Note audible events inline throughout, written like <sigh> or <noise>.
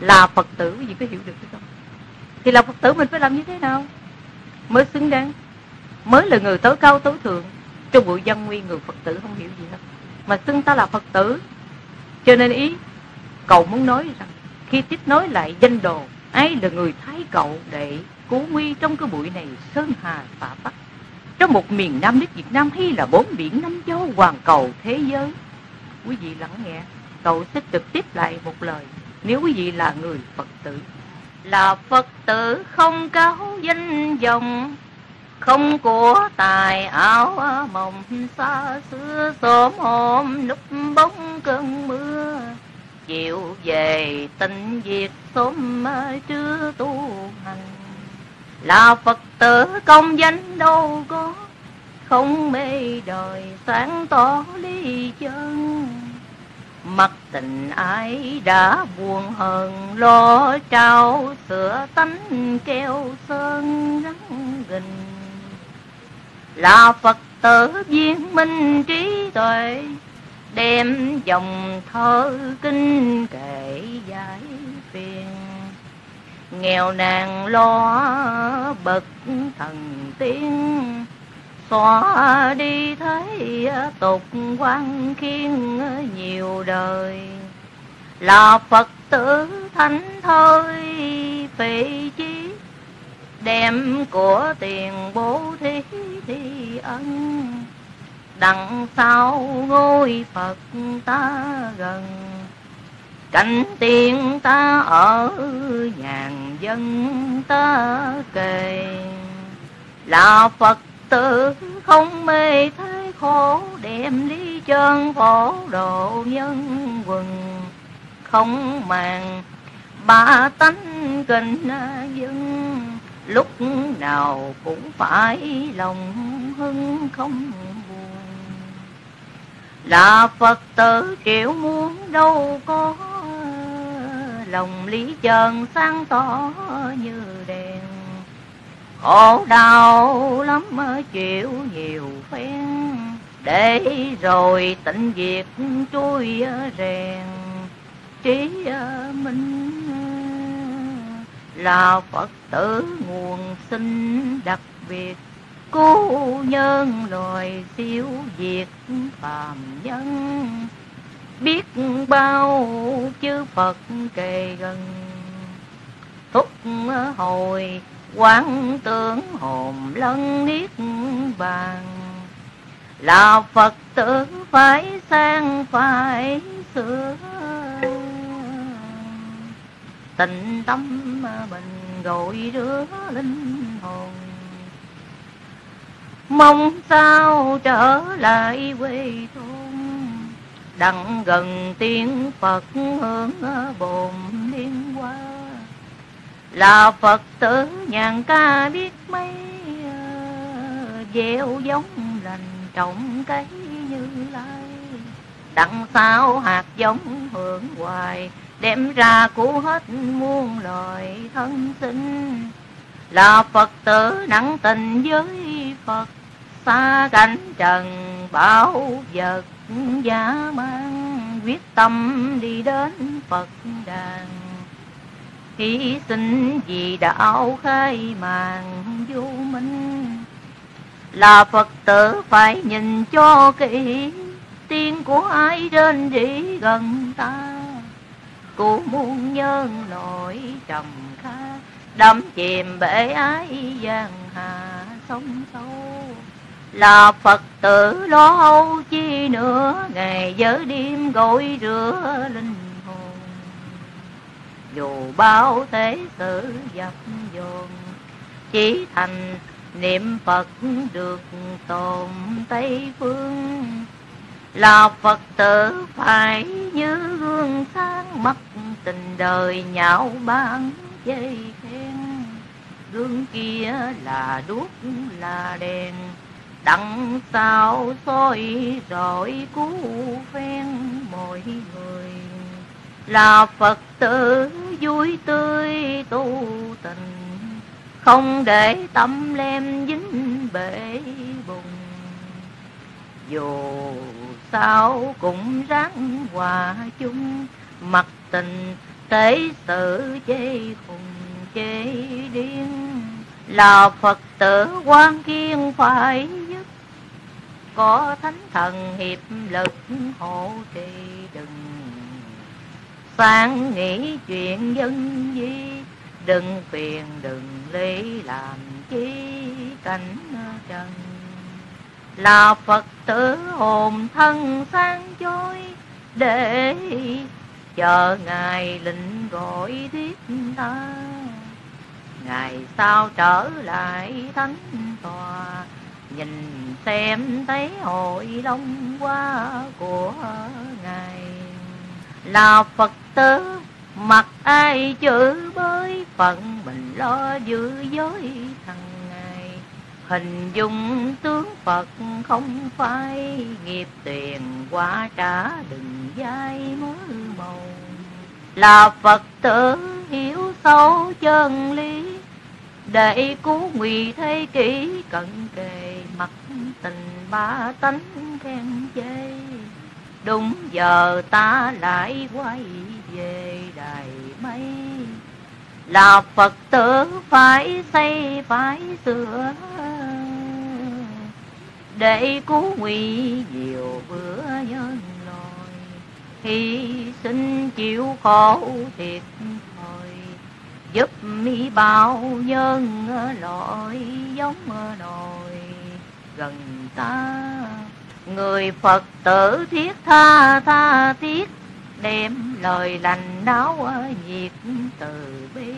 là phật tử quý vị có hiểu được hay không thì là phật tử mình phải làm như thế nào? Mới xứng đáng. Mới là người tối cao, tối thượng. Trong bụi dân nguyên, người phật tử không hiểu gì hết. Mà xưng ta là phật tử. Cho nên ý, cậu muốn nói rằng, khi tiếp nối lại danh đồ, ai là người thái cậu để cứu nguy trong cái bụi này? Sơn hà phả bắc. Trong một miền nam nước việt nam hay là bốn biển năm châu hoàn cầu, thế giới. Quý vị lắng nghe, cậu sẽ trực tiếp lại một lời nếu quý vị là người phật tử, là phật tử không cáo danh vọng không của tài áo mộng xa xưa sớm hôm lúc bóng cơn mưa. Chiều về tình việc sớm chưa tu hành. Là phật tử công danh đâu có, không mê đời sáng tỏ lý chân. Mặt tình ấy đã buồn hơn Lo trao sửa tánh keo sơn rắn gình. Là Phật tử viên minh trí tuệ, Đem dòng thơ kinh kể giải phiền. Nghèo nàn lo bậc thần tiên xóa đi thấy tục quan khiên nhiều đời. Là phật tử thánh thôi phỉ chí. Đem của tiền bố thí thì ân. Đằng sau ngôi phật ta gần. Cảnh tiên ta ở nhàn dân ta kề. Là phật tự không mê thái khổ, đem lý chân phổ độ nhân quần. Không màng ba tánh kinh dân, lúc nào cũng phải lòng hưng không buồn. Là phật tử kiểu muốn đâu có, lòng lý chân sáng tỏ như đèn khổ đau lắm chịu nhiều phen. Để rồi tịnh diệt chui rèn. Trí minh là phật tử nguồn sinh đặc biệt. Cứu nhân loài siêu diệt phàm nhân. Biết bao chư phật kề gần. Thúc hồi quán tướng hồn lân niết bàn, là phật tử phải sang phải sửa. Tình tâm mình gọi rửa linh hồn, mong sao trở lại quê thôn. Đặng gần tiếng phật hướng bồn liên quan là phật tử nhàn ca biết mấy ờ, gieo giống lành trọng cây như lai. Đằng sau hạt giống hưởng hoài, đem ra cứu hết muôn loài thân sinh. Là phật tử nặng tình với phật, xa cảnh trần bảo vật giả mang. Quyết tâm đi đến phật đàn hy sinh vì đạo khai màn vô minh. Là phật tử phải nhìn cho kỹ, tiên của ai trên rỉ gần ta? Của muôn nhân nổi trầm kha, đắm chìm bể ái giang hà sông sâu. Là phật tử lo âu chi nữa ngày giờ đêm gội rửa linh dù bao thế sự dập dồn, chỉ thành niệm phật được tồn tây phương. Là phật tử phải như gương sáng mắt tình đời nhạo báng dây khen. Gương kia là đuốc, là đèn đằng sau soi rọi cứu phen mọi người. Là phật tử vui tươi tu tình, không để tâm lem dính bể bùng. Dù sao cũng ráng hòa chung mặt tình tế sự chê khùng chê điên. Là phật tử quan kiên phải dứt, có thánh thần hiệp lực hộ trì đừng phán nghĩ chuyện dân di, đừng phiền, đừng lý làm chi cảnh trần. Là phật tử hồn thân sáng chói để chờ ngài lệnh gọi tiếp ta ngày sau trở lại thánh tòa, nhìn xem thấy hội long hoa của ngài là phật tử, mặc ai chữ bới phận mình lo giữ giới thằng ngày hình dung tướng phật không phải nghiệp tiền quả trả đừng dai mơ màu. Là phật tử hiểu sâu chân lý, để cứu nguy thế kỷ cận kề mặt tình ba tánh khen chê đúng giờ ta lại quay về đài mây là phật tử phải xây phải sửa, để cứu nguy nhiều bữa nhân loài. Hy sinh chịu khổ thiệt thòi, giúp mi bao nhân loại giống nồi gần ta người phật tử thiết tha tha thiết, đem lời lành đáo nhiệt từ bi.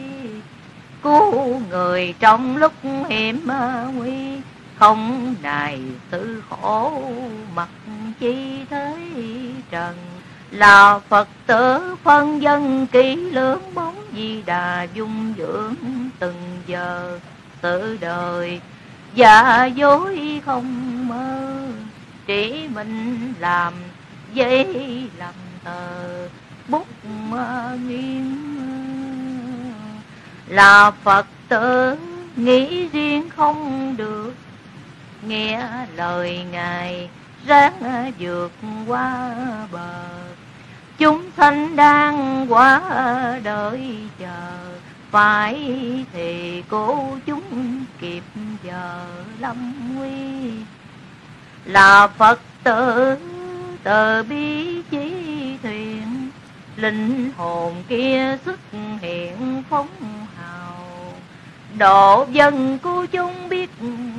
Cứu người trong lúc hiểm nguy, không này tư khổ mặc chi thế trần. Là phật tử phân dân kỹ lưỡng bóng di đà dung dưỡng từng giờ. Sự đời giả dối không mơ chỉ mình làm giấy làm tờ, bút nghiêng là phật tử nghĩ riêng không được, nghe lời ngài ráng vượt qua bờ. Chúng sanh đang quá đợi chờ, phải thì cố chúng kịp giờ lâm nguy là phật tử từ bi chí thuyền, linh hồn kia xuất hiện phóng hào. Độ dân của chúng biết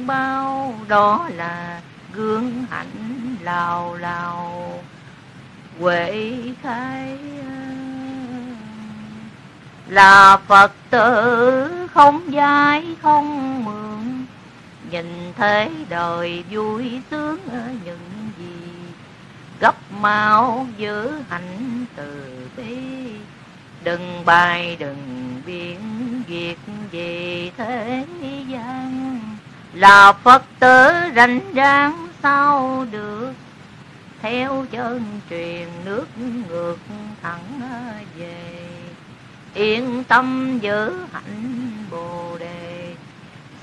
bao, đó là gương hạnh lào lào. Huệ khai là phật tử không dai không mượn nhìn thế đời vui sướng những gì gấp mau giữ hạnh từ bi. Đừng bài, đừng biện việc gì thế gian. Là phật tử rành rang sao được? Theo chân truyền nước ngược thẳng về. Yên tâm giữ hạnh bồ đề.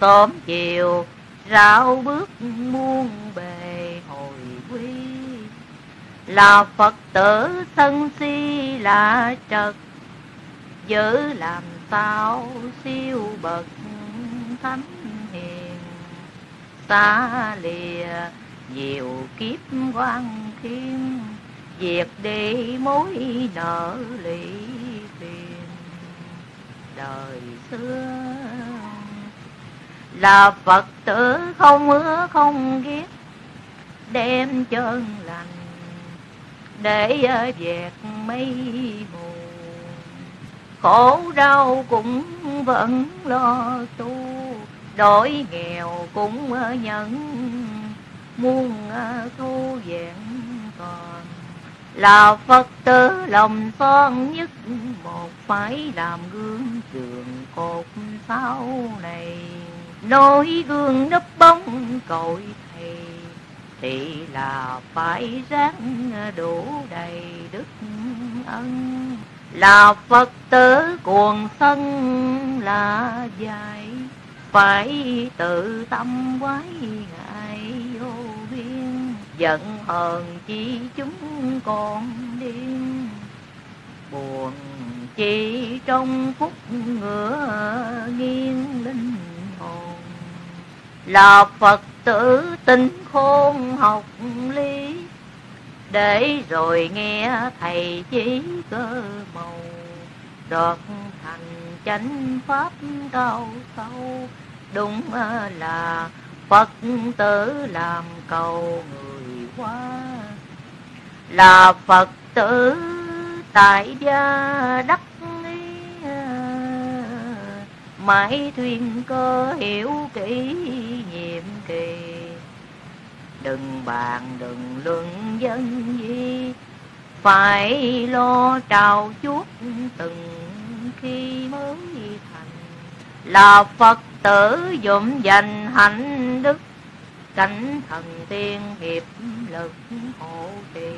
Sớm chiều rao bước muôn bề hồi quy. Là phật tử sân si là trật, giữ làm sao siêu bậc thánh hiền. Xa lìa nhiều kiếp quan khiêm diệt đi mối nợ lụy phiền. Đời xưa là phật tử không mưa không ghét. Đem chân lành, để dẹt mây mù. Khổ đau cũng vẫn lo tu đổi nghèo cũng nhận muôn thu vẹn còn. Là phật tử lòng son nhất, một phải làm gương trường cột sau này nối gương nấp bóng cội thầy thì là phải ráng đủ đầy đức ân. Là phật tử cuồng sân là dài phải tự tâm quái ngại vô biên. Giận hờn chi chúng còn điên. Buồn chỉ trong phút ngựa nghiêng linh là phật tử tinh khôn học lý. Để rồi nghe thầy chỉ cơ màu đoạt thành chánh pháp cao sâu. Đúng là phật tử làm cầu người qua. Là phật tử tại gia đắc mãi thuyền cơ hiểu kỹ nhiệm kỳ. Đừng bàn, đừng luận dân gì, phải lo trào chuốt từng khi mới thành. Là phật tử dũng dành hạnh đức, cánh thần tiên hiệp lực hộ trì.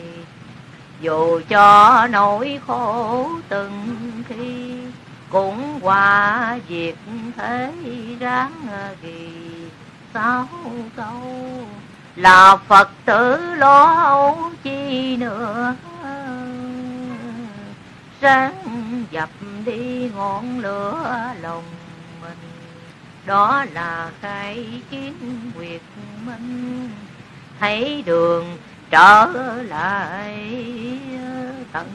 Dù cho nỗi khổ từng khi cũng qua việc thế ráng gì sáu câu. Là phật tử lo âu chi nữa. Sáng dập đi ngọn lửa lòng mình. Đó là khai kiến quyệt minh. Thấy đường trở lại tận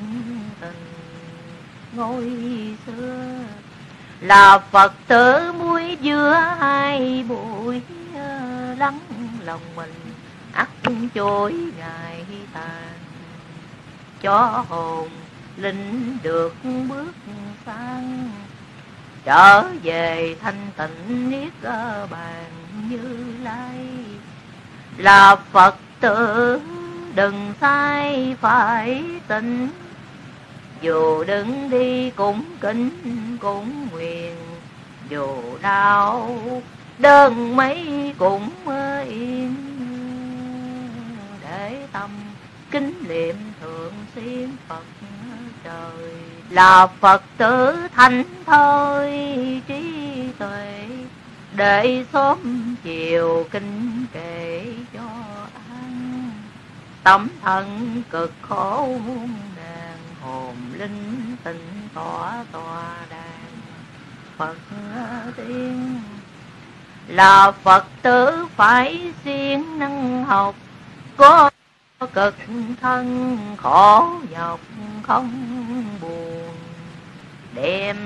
ngồi ngôi xưa là phật tử muối giữa hai bụi ờ, lắng lòng mình, ắt chối ngày tàn. Cho hồn linh được bước sang, trở về thanh tịnh niết bàn như lai. Là phật tử đừng sai phải tình dù đứng đi cũng kính, cũng nguyện. Dù đau đơn mấy cũng yên để tâm kính niệm thượng xuyên phật trời. Là phật tử thanh thôi trí tuệ. Để sớm chiều kinh kể cho an. Tâm thân cực khổ hồn linh tình tỏa tòa đàn. Phật tiên, là phật tử phải siêng năng học. Có cực thân khổ nhọc không buồn. Đem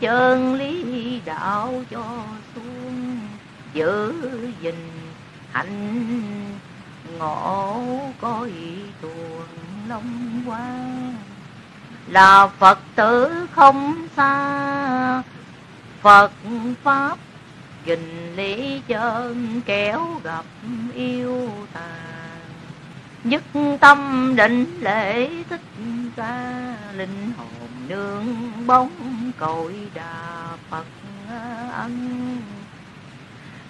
chân lý đạo cho xuống, giữ gìn hạnh ngộ coi tuồng long quang là phật tử không xa. Phật pháp trình lý chân kéo gặp yêu tàn nhất tâm định lễ thích ca linh hồn nương bóng cội đà phật ân.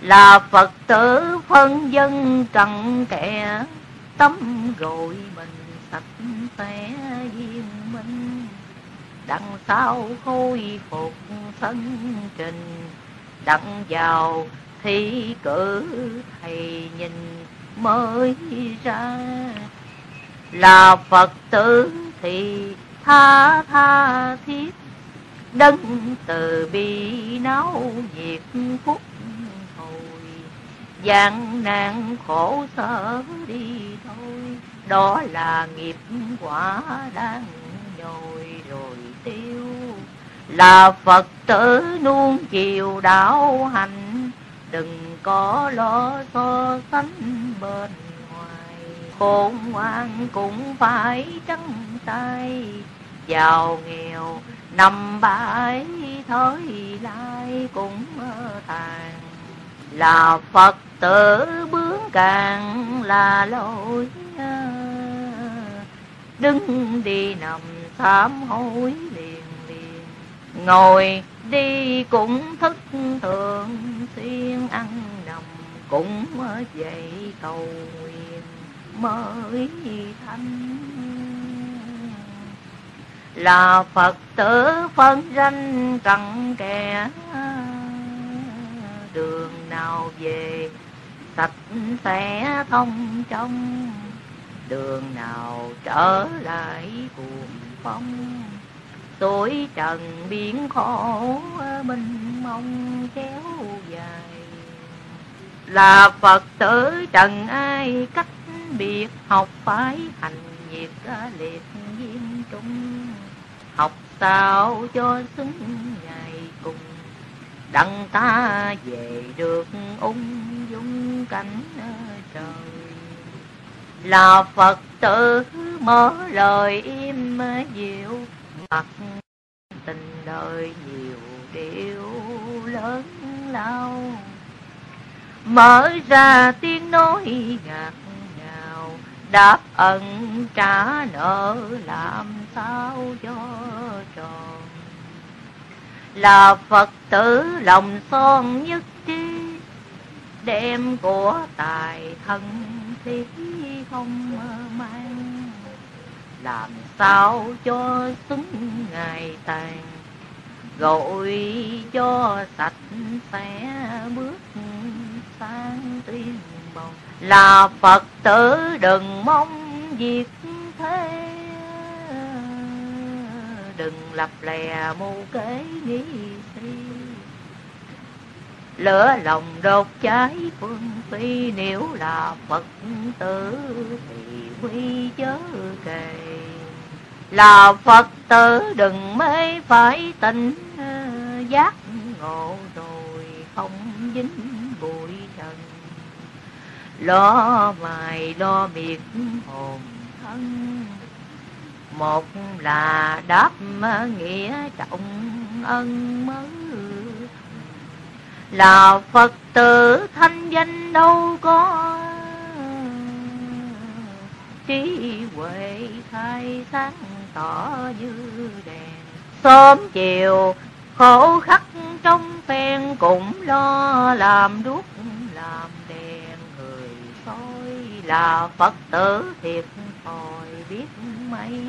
Là phật tử phân dân trần kẻ, tấm rồi mình sạch sẽ viên đằng sau khôi phục sân trình, đặng vào thi cử thầy nhìn mới ra. Là phật tử thì tha tha thiết, đấng từ bi náo nhiệt phúc hồi. Gian nạn khổ sở đi thôi, đó là nghiệp quả đang nhồi rồi tiêu. Là phật tử nuông chiều đạo hành, đừng có lo so sánh bên ngoài. Khôn ngoan cũng phải trắng tay, giàu nghèo năm bãi thời lai cũng tàn. Là phật tử bướng càng là lỗi đứng đi nằm sám hối liền liền. Ngồi đi cũng thức thường xuyên ăn nằm cũng dậy cầu nguyện mới thanh. Là phật tử phân danh cặn kẽ, đường nào về sạch sẽ thông trong, đường nào trở lại cuồng phong. Tuổi trần biển khổ mình mong kéo dài. Là phật tử trần ai cách biệt, học phải hành nhiệt liệt viên trung. Học sao cho xứng ngày cùng, đặng ta về được ung dung cảnh trời. Là phật tử mở lời im dịu. Mặt tình đời nhiều điều lớn lao. Mở ra tiếng nói ngạc ngào. Đáp ân trả nợ làm sao cho tròn. Là phật tử lòng son nhất trí. Đem của tài thân thiết không mai làm sao cho xứng ngày tàn. Gọi cho sạch sẽ bước sang tiên bồng. Là phật tử đừng mong việc thế. Đừng lập lè mưu kế nghĩ si, lửa lòng đột cháy phương phi nếu là phật tử thì quy chớ kề. Là phật tử đừng mê phải tình giác ngộ rồi không dính bụi trần. Lo mài, lo miệt hồn thân, một là đáp nghĩa trọng ân mới là phật tử thanh danh đâu có trí huệ, khai sáng tỏ như đèn. Sớm chiều, khổ khắc trong phen cũng lo làm đuốc, làm đèn người soi là phật tử thiệt thòi biết mấy.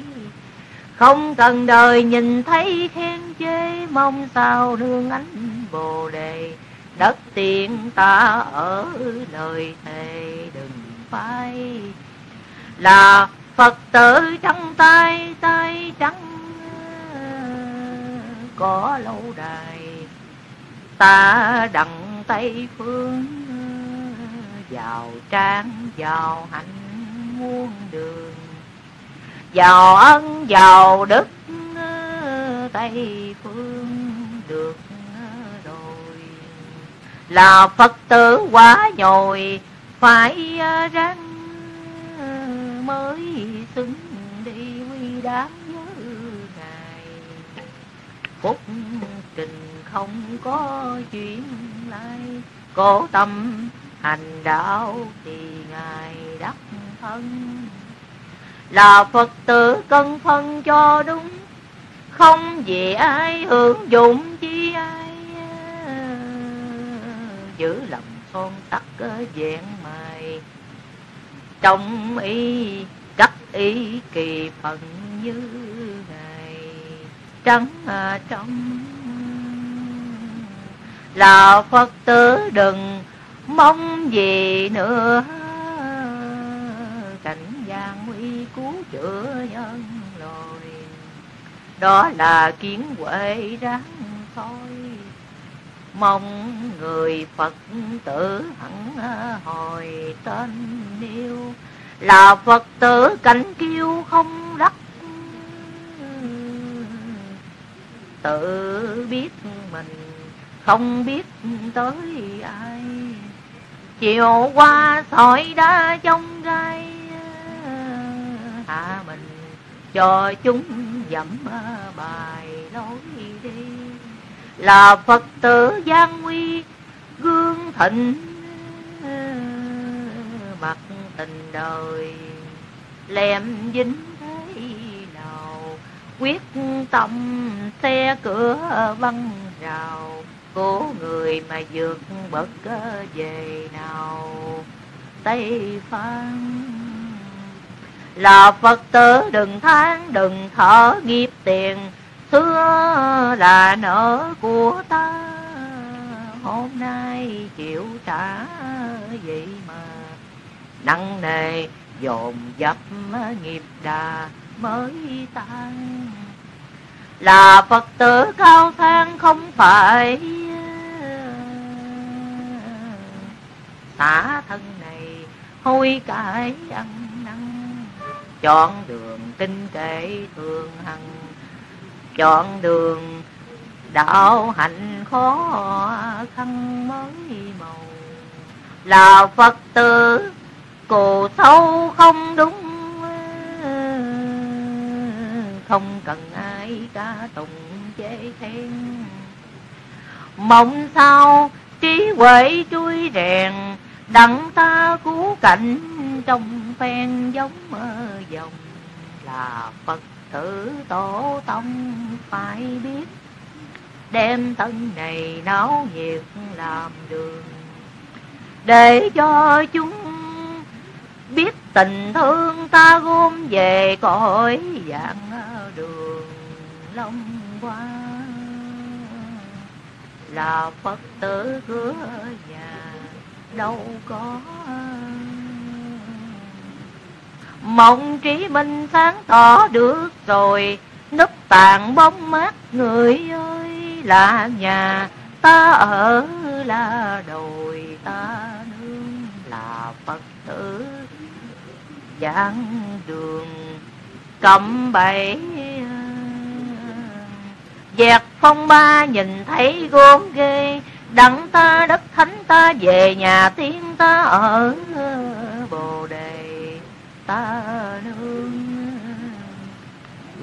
Không cần đời nhìn thấy khen chế mong sao nương ánh bồ đề. Đất tiên ta ở lời thề đừng phai là phật tử trong tay tay trắng, có lâu đài. Ta đặng tây phương, vào trang, vào hạnh muôn đường. Vào ân, vào đức tây phương được rồi. Là phật tử quá nhồi, phải ráng mới xứng đi quy đáng nhớ ngài phúc trình không có chuyện lại cố tâm hành đạo thì ngài đắc thân. Là phật tử cân phân cho đúng, không vì ai hưởng dụng chi ai. Giữ lòng son tắc vẹn mà trong ý cắt ý kỳ phận như ngày trắng trong. Là phật tử đừng mong gì nữa. Cảnh gian nguy cứu chữa nhân rồi đó là kiến huệ ráng thôi mong người phật tử hẳn hồi tên yêu là phật tử cảnh kiêu không đắc. Tự biết mình, không biết tới ai. Chiều qua sỏi đá trong gai, hạ mình cho chúng dẫm bài lối đi là phật tử giang nguy, gương thịnh ờ, mặt tình đời. Lem dính thế nào, quyết tâm xe cửa văng rào. Cố người mà vượt bậc về nào, tây phan. Là phật tử đừng than, đừng thở nghiệp tiền xưa là nợ của ta. Hôm nay chịu trả vậy mà. Nặng nề, dồn dập nghiệp đà mới tan. Là phật tử cao thang không phải, xả thân này hôi cải ăn năn. Chọn đường tinh kệ thường hằng chọn đường. Đạo hạnh khó khăn mới màu. Là phật tử cù sâu không đúng. Không cần ai ca tụng chế khen. Mong sao trí huệ chui rèn, đặng ta cứu cảnh trong phen giống mơ dòng. Là phật tử tổ tông phải biết. Đem thân này náo nhiệt làm đường, để cho chúng biết tình thương ta gom về cõi dạng đường long qua là phật tử cửa nhà, đâu có mộng trí minh sáng tỏ được rồi nấp tàn bóng mát người ơi là nhà, ta ở là đồi, ta nương là phật tử. Giảng đường cầm bảy dẹt phong ba nhìn thấy gốm ghê, đặng ta đất thánh ta về nhà tiên ta ở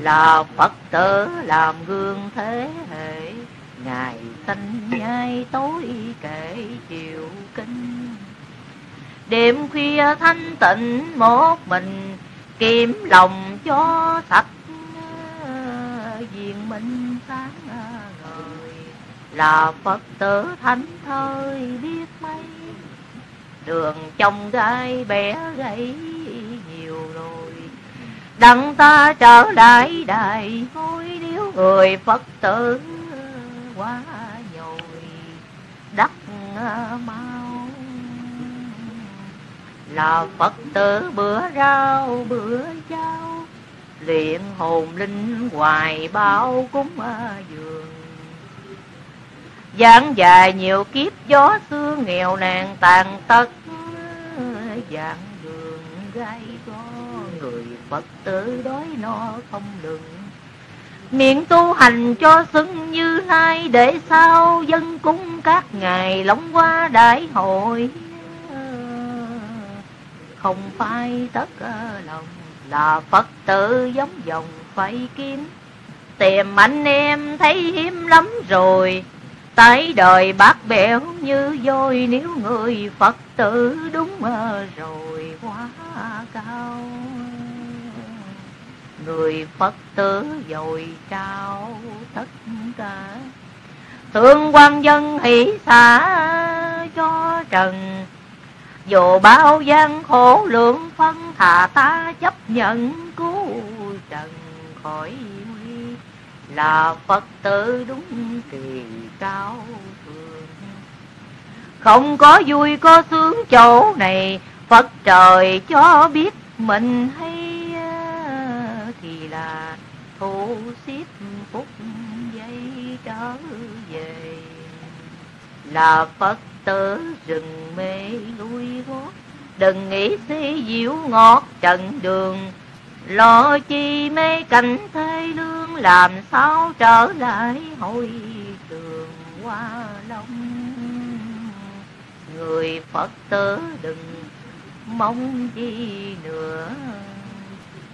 là phật tử làm gương thế hệ ngày sanh nhai tối kể chiều kinh. Đêm khuya thanh tịnh một mình, kiếm lòng cho sạch diện minh sáng ngời. Là phật tử thánh thời biết mấy, đường chồng gai bẻ gãy đặng ta trở lại đại ngôi điếu, người phật tử quá nhồi đắc mau. Là phật tử bữa rau, bữa cháo, luyện hồn linh hoài bao cúng giường dáng dài nhiều kiếp gió xưa, nghèo nàn tàn tật dạng đường gai phật tử đói no không lừng miệng tu hành cho xứng như lai để sao dân cúng các ngày lóng qua đại hội? Không phải tất ờ, lòng là phật tử giống dòng phải kiếm tìm anh em thấy hiếm lắm rồi, tại đời bác bẽo như vôi nếu người phật tử đúng ờ, rồi quá cao người phật tử dồi trao tất cả. Thương quan dân hỷ xả cho trần. Dù bao gian khổ lượng phân thà ta chấp nhận cứu trần khỏi nguy. Là phật tử đúng kỳ cao thường không có vui có sướng chỗ này, phật trời cho biết mình hay là thu xếp phúc giây trở về. Là phật tử rừng mê lui gót đừng nghĩ si diễu ngọt trần đường. Lo chi mê cảnh thế lương, làm sao trở lại hồi trường hoa long người phật tử đừng mong gì nữa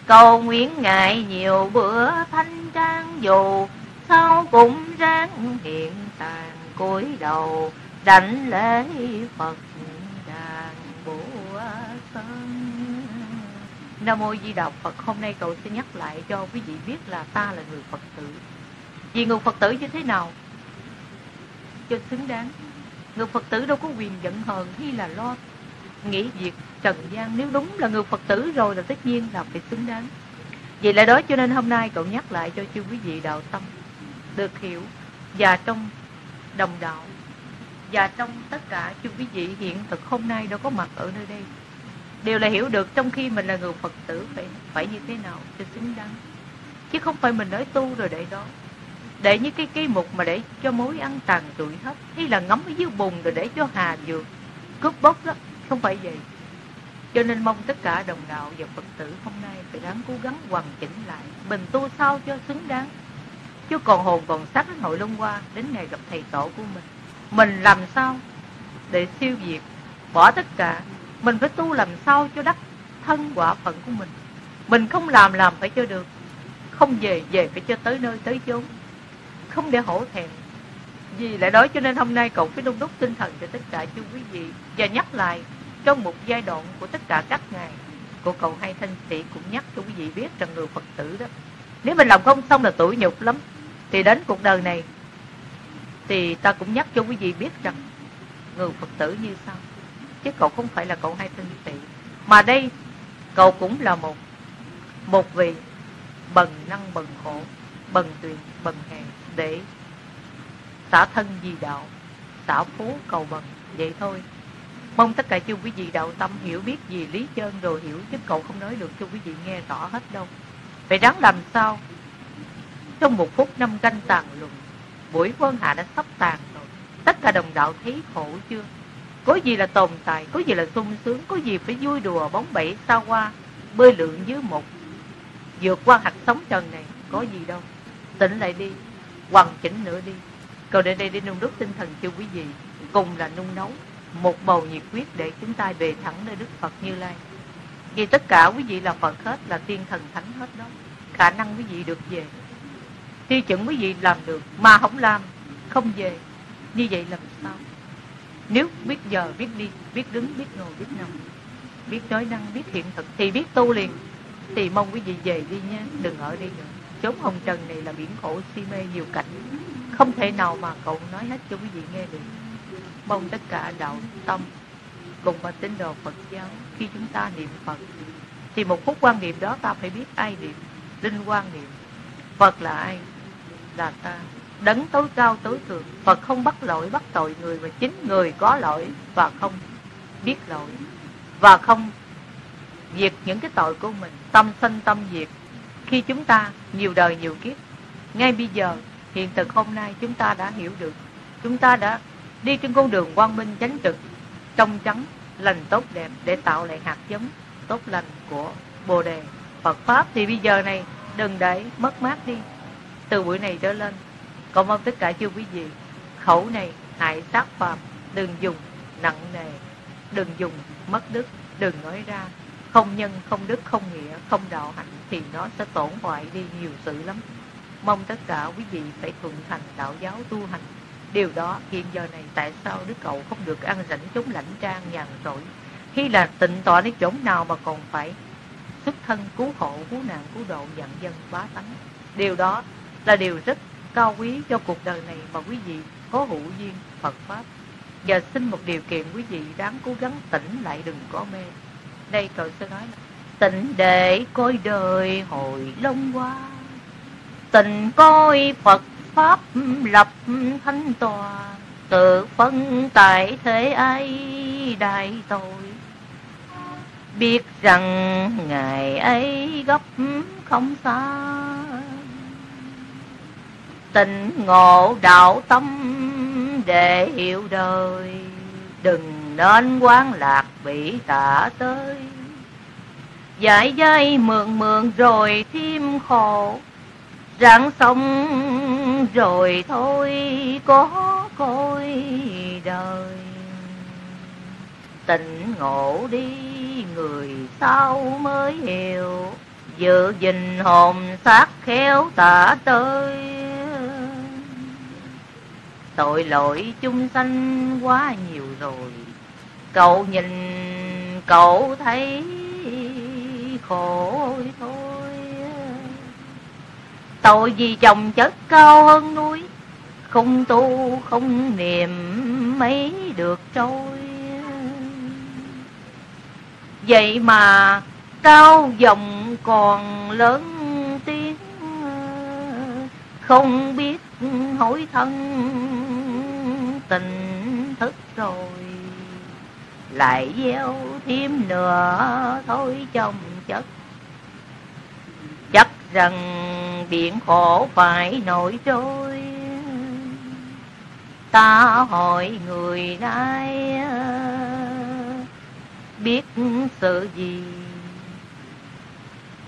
cầu nguyện ngài nhiều bữa thanh trang dù sao cũng ráng hiện tàn cúi đầu, đảnh lễ phật đàn bùa sơn nam mô di đà phật, hôm nay cậu sẽ nhắc lại cho quý vị biết là ta là người phật tử. Vì người phật tử như thế nào? Cho xứng đáng. Người phật tử đâu có quyền giận hờn hay là lo nghĩ việc trần gian nếu đúng là người phật tử rồi là tất nhiên là phải xứng đáng. Vậy là đó cho nên hôm nay cậu nhắc lại cho chư quý vị đạo tâm, được hiểu và trong đồng đạo và trong tất cả chư quý vị hiện thực hôm nay đã có mặt ở nơi đây, đều là hiểu được trong khi mình là người phật tử phải phải như thế nào cho xứng đáng. Chứ không phải mình nói tu rồi để đó, để như cái cây mục mà để cho mối ăn tàn tuổi hết hay là ngấm ở dưới bùn rồi để cho hà dược cướp bóc đó không phải vậy. Cho nên mong tất cả đồng đạo và phật tử hôm nay phải đáng cố gắng hoàn chỉnh lại bình tu sao cho xứng đáng. Chứ còn hồn còn xác nội hội qua, đến ngày gặp thầy tổ của mình. Mình làm sao để siêu diệt, bỏ tất cả? Mình phải tu làm sao cho đắc thân quả phận của mình? Mình không làm làm phải cho được. Không về về phải cho tới nơi tới chốn. Không để hổ thẹn. Vì lại đó cho nên hôm nay cậu phải đôn đốc tinh thần cho tất cả chú quý vị và nhắc lại trong một giai đoạn của tất cả các ngày của cậu hai thanh sĩ cũng nhắc cho quý vị biết rằng người phật tử đó, nếu mình làm không xong là tủi nhục lắm. Thì đến cuộc đời này, thì ta cũng nhắc cho quý vị biết rằng người phật tử như sau. Chứ cậu không phải là cậu hai thanh sĩ. Mà đây, cậu cũng là một một vị bần năng bần khổ, bần tuyền, bần hèn để xả thân vì đạo, xả phố cầu bần vậy thôi mong tất cả chư quý vị đạo tâm hiểu biết gì lý chân rồi hiểu, chứ cậu không nói được cho quý vị nghe rõ hết đâu. Vậy ráng làm sao? Trong một phút năm canh tàn lùng buổi quân hạ đã sắp tàn rồi. Tất cả đồng đạo thấy khổ chưa? Có gì là tồn tại, có gì là sung sướng, có gì phải vui đùa bóng bẩy sao qua bơi lượn dưới một. Vượt qua hạt sống trần này, có gì đâu. Tỉnh lại đi, hoàn chỉnh nữa đi. Cầu đến đây đi nung đúc tinh thần cho quý vị, cùng là nung nấu một bầu nhiệt huyết để chúng ta về thẳng nơi đức phật như lai. Vì tất cả quý vị là phật hết là tiên thần thánh hết đó. Khả năng quý vị được về. Tiêu chuẩn quý vị làm được mà không làm, không về, như vậy làm sao? Nếu biết giờ, biết đi, biết đứng, biết ngồi, biết nằm, biết nói năng biết hiện thực thì biết tu liền, thì mong quý vị về đi nha đừng ở đây nữa. Chốn hồng trần này là biển khổ, si mê nhiều cảnh. Không thể nào mà cậu nói hết cho quý vị nghe được mong tất cả đạo tâm cùng và tín đồ Phật giáo khi chúng ta niệm Phật. Thì một phút quan niệm đó ta phải biết ai niệm, linh quan niệm. Phật là ai? Là ta. Đấng tối cao, tối thượng. Phật không bắt lỗi, bắt tội người, mà chính người có lỗi và không biết lỗi. Và không diệt những cái tội của mình. Tâm sanh tâm diệt. Khi chúng ta nhiều đời nhiều kiếp, ngay bây giờ, hiện thực hôm nay chúng ta đã hiểu được. Chúng ta đã đi trên con đường quang minh chánh trực, trong trắng, lành tốt đẹp để tạo lại hạt giống tốt lành của bồ đề. Phật pháp thì bây giờ này, đừng để mất mát đi. Từ buổi này trở lên, cầu mong tất cả chư quý vị, khẩu này hại sát phạm đừng dùng nặng nề, đừng dùng mất đức, đừng nói ra. Không nhân, không đức, không nghĩa, không đạo hạnh thì nó sẽ tổn hoại đi nhiều sự lắm. Mong tất cả quý vị phải thuận thành đạo giáo tu hành điều đó hiện giờ này tại sao đức cậu không được ăn rảnh chống lãnh trang nhàn rỗi khi là tịnh tọa đến chỗ nào mà còn phải xuất thân cứu hộ, cứu nạn, cứu độ dặn dân bá tánh. Điều đó là điều rất cao quý cho cuộc đời này mà quý vị có hữu duyên Phật pháp. Và xin một điều kiện quý vị đáng cố gắng tỉnh lại đừng có mê. Đây cậu sẽ nói là Tỉnh để coi đời hồi long qua Tình coi Phật Pháp lập thanh tòa Tự phân tại thế ấy đại tội. Biết rằng ngày ấy gấp không xa. Tình ngộ đạo tâm để hiểu đời, Đừng nên quan lạc bị tả tới giải dây mượn mượn rồi thêm khổ Rạng sống rồi thôi, có coi đời. Tình ngộ đi, người sau mới hiểu. Giữ gìn hồn xác khéo tả tới Tội lỗi chung sanh quá nhiều rồi. Cậu nhìn, cậu thấy khổ thôi. Tội gì chồng chất cao hơn núi, Không tu, không niệm mấy được trôi. Vậy mà cao dòng còn lớn tiếng, Không biết hối thân tình thức rồi. Lại gieo thêm nữa, thôi chồng chất rằng biển khổ phải nổi trôi. Ta hỏi người nay biết sự gì?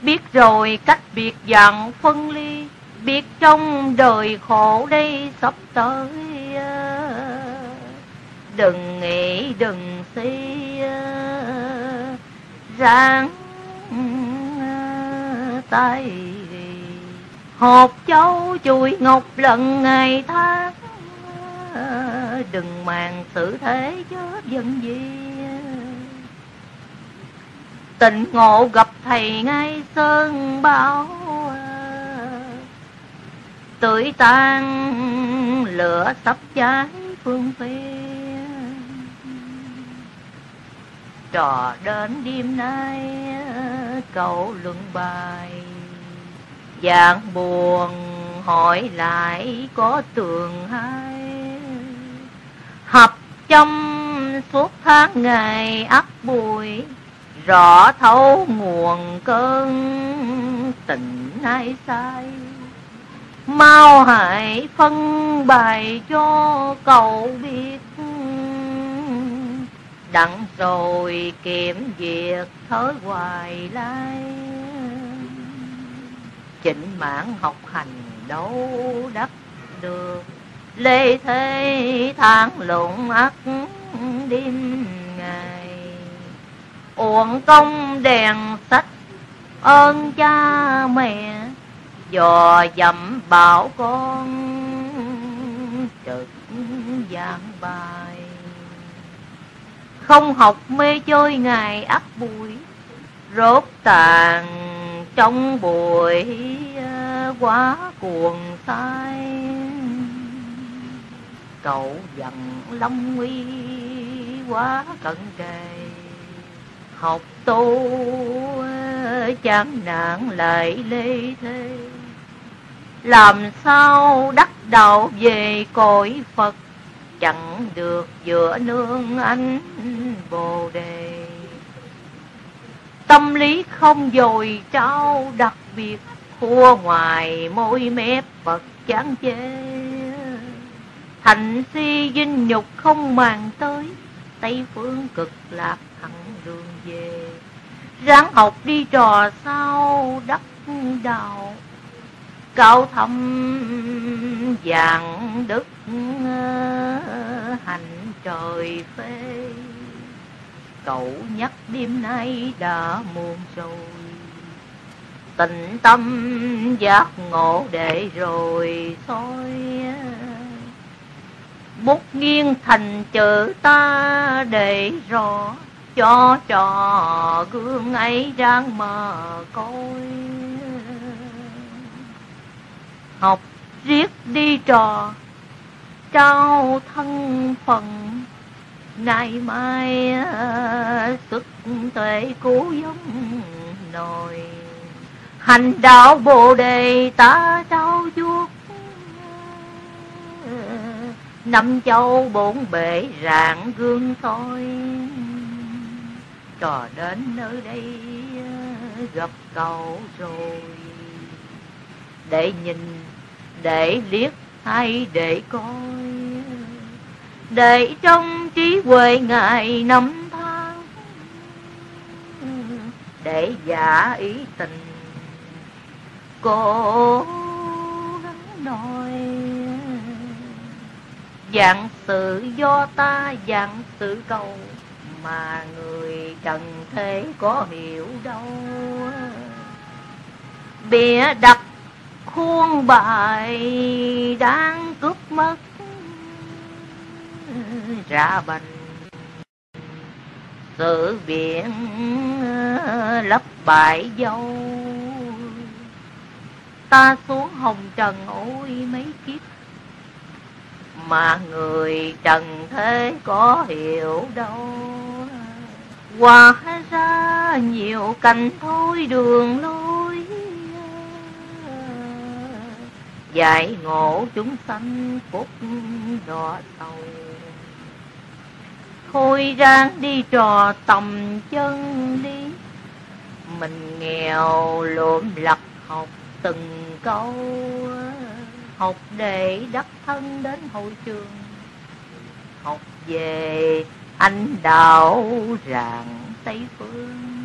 Biết rồi cách biệt dạng phân ly, biết trong đời khổ đây sắp tới. Đừng nghĩ, đừng suy, ráng tay hột châu chùi ngọc lần ngày tháng đừng màng sự thế chớ dân gì tình ngộ gặp thầy ngay sơn bao. Tuổi tan lửa sắp cháy phương phi trò đến đêm nay, cậu luận bài dạng buồn hỏi lại có tường hay? Hợp trong suốt tháng ngày ắt bụi, rõ thấu nguồn cơn tình hay sai. Mau hãy phân bài cho cậu biết, đặng rồi kiểm việc thới hoài lai chỉnh mãn học hành đấu đắc được. Lê thế tháng lộn ắt đêm ngày. Uổng công đèn sách ơn cha mẹ, dò dẫm bảo con trực giảng bài. Không học mê chơi ngày ắt bụi, rốt tàn trong buổi ờ, quá cuồng tay cậu giận long nguy quá cận kề, học tu ờ, chán nản lại lê thế làm sao đắc đạo về cõi phật, chẳng được giữa nương anh bồ đề tâm lý không dồi trao đặc biệt, khua ngoài môi mép vật chán chê. Thành si dinh nhục không màng tới, tây phương cực lạc thẳng đường về. Ráng học đi trò sao đất đào cao thâm vàng đức ờ, hành trời phê cậu nhắc đêm nay đã muôn rồi. Tình tâm giác ngộ để rồi thôi, bút nghiêng thành chữ ta để rõ cho trò gương ấy đang mờ coi. Học riết đi trò trao thân phận nay mai à, xuất tuệ cũ giống nồi. Hành đạo bồ đề ta trao chuốc năm châu bốn bể rạng gương soi trò đến nơi đây à, gặp cậu rồi. Để nhìn, để liếc hay để coi để trong trí huệ ngày năm tháng để giả ý tình. Cố gắng nói. Dạng sự do ta, dạng sự cầu. Mà người trần thế có hiểu đâu. Bịa đặt khuôn bài đang cướp mất ra bành sự biển ờ, lấp bãi dâu. Ta xuống hồng trần ôi mấy kiếp, mà người trần thế có hiểu đâu. Hóa ra nhiều cành thôi, đường lối ờ, Dạy ngộ chúng sanh phúc đỏ tàu. Thôi ráng đi trò tầm chân đi. Mình nghèo lộn lặt học từng câu, học để đắc thân đến hội trường. Học về anh đạo rạng tây phương.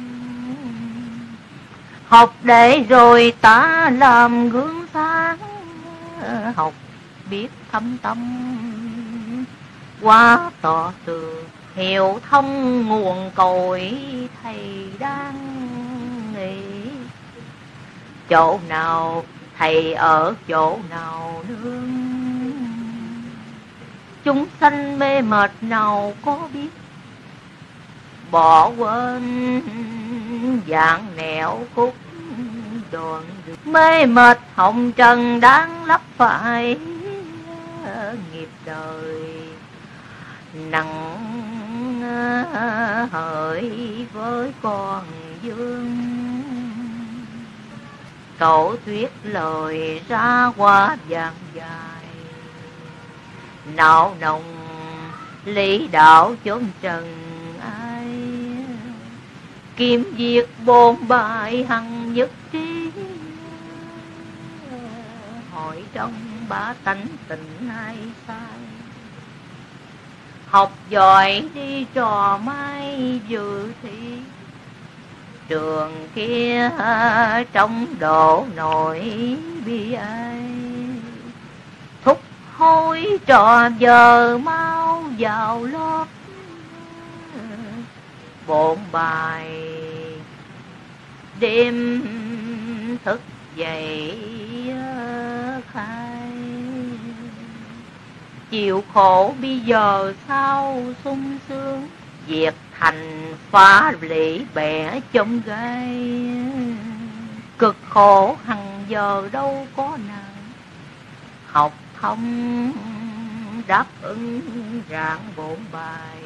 Học để rồi ta làm gương sáng, học biết thâm tâm quá tỏ tường hiểu thông nguồn cội thầy đang nghĩ chỗ nào thầy ở, chỗ nào nương. Chúng sanh mê mệt nào có biết. Bỏ quên dạng nẻo khúc đoạn mê mệt hồng trần đáng lấp phải nghiệp đời. Nặng hỡi với con dương. Cậu thuyết lời ra quá vàng dài. Não nồng lý đạo chốn trần ai. Kiếm việc bồn bài hằng nhất trí. Hỏi trong ba tánh tình hay sai học giỏi. Đi trò mai dự thi. Trường kia trong độ nổi bi ai. Thúc hối trò giờ mau vào lót bộn bài đêm thức dậy chịu khổ, bây giờ sao sung sướng? Việc thành phá lĩ bẻ trong gai. Cực khổ hằng giờ đâu có nào? Học thông đáp ứng rạng bổn bài.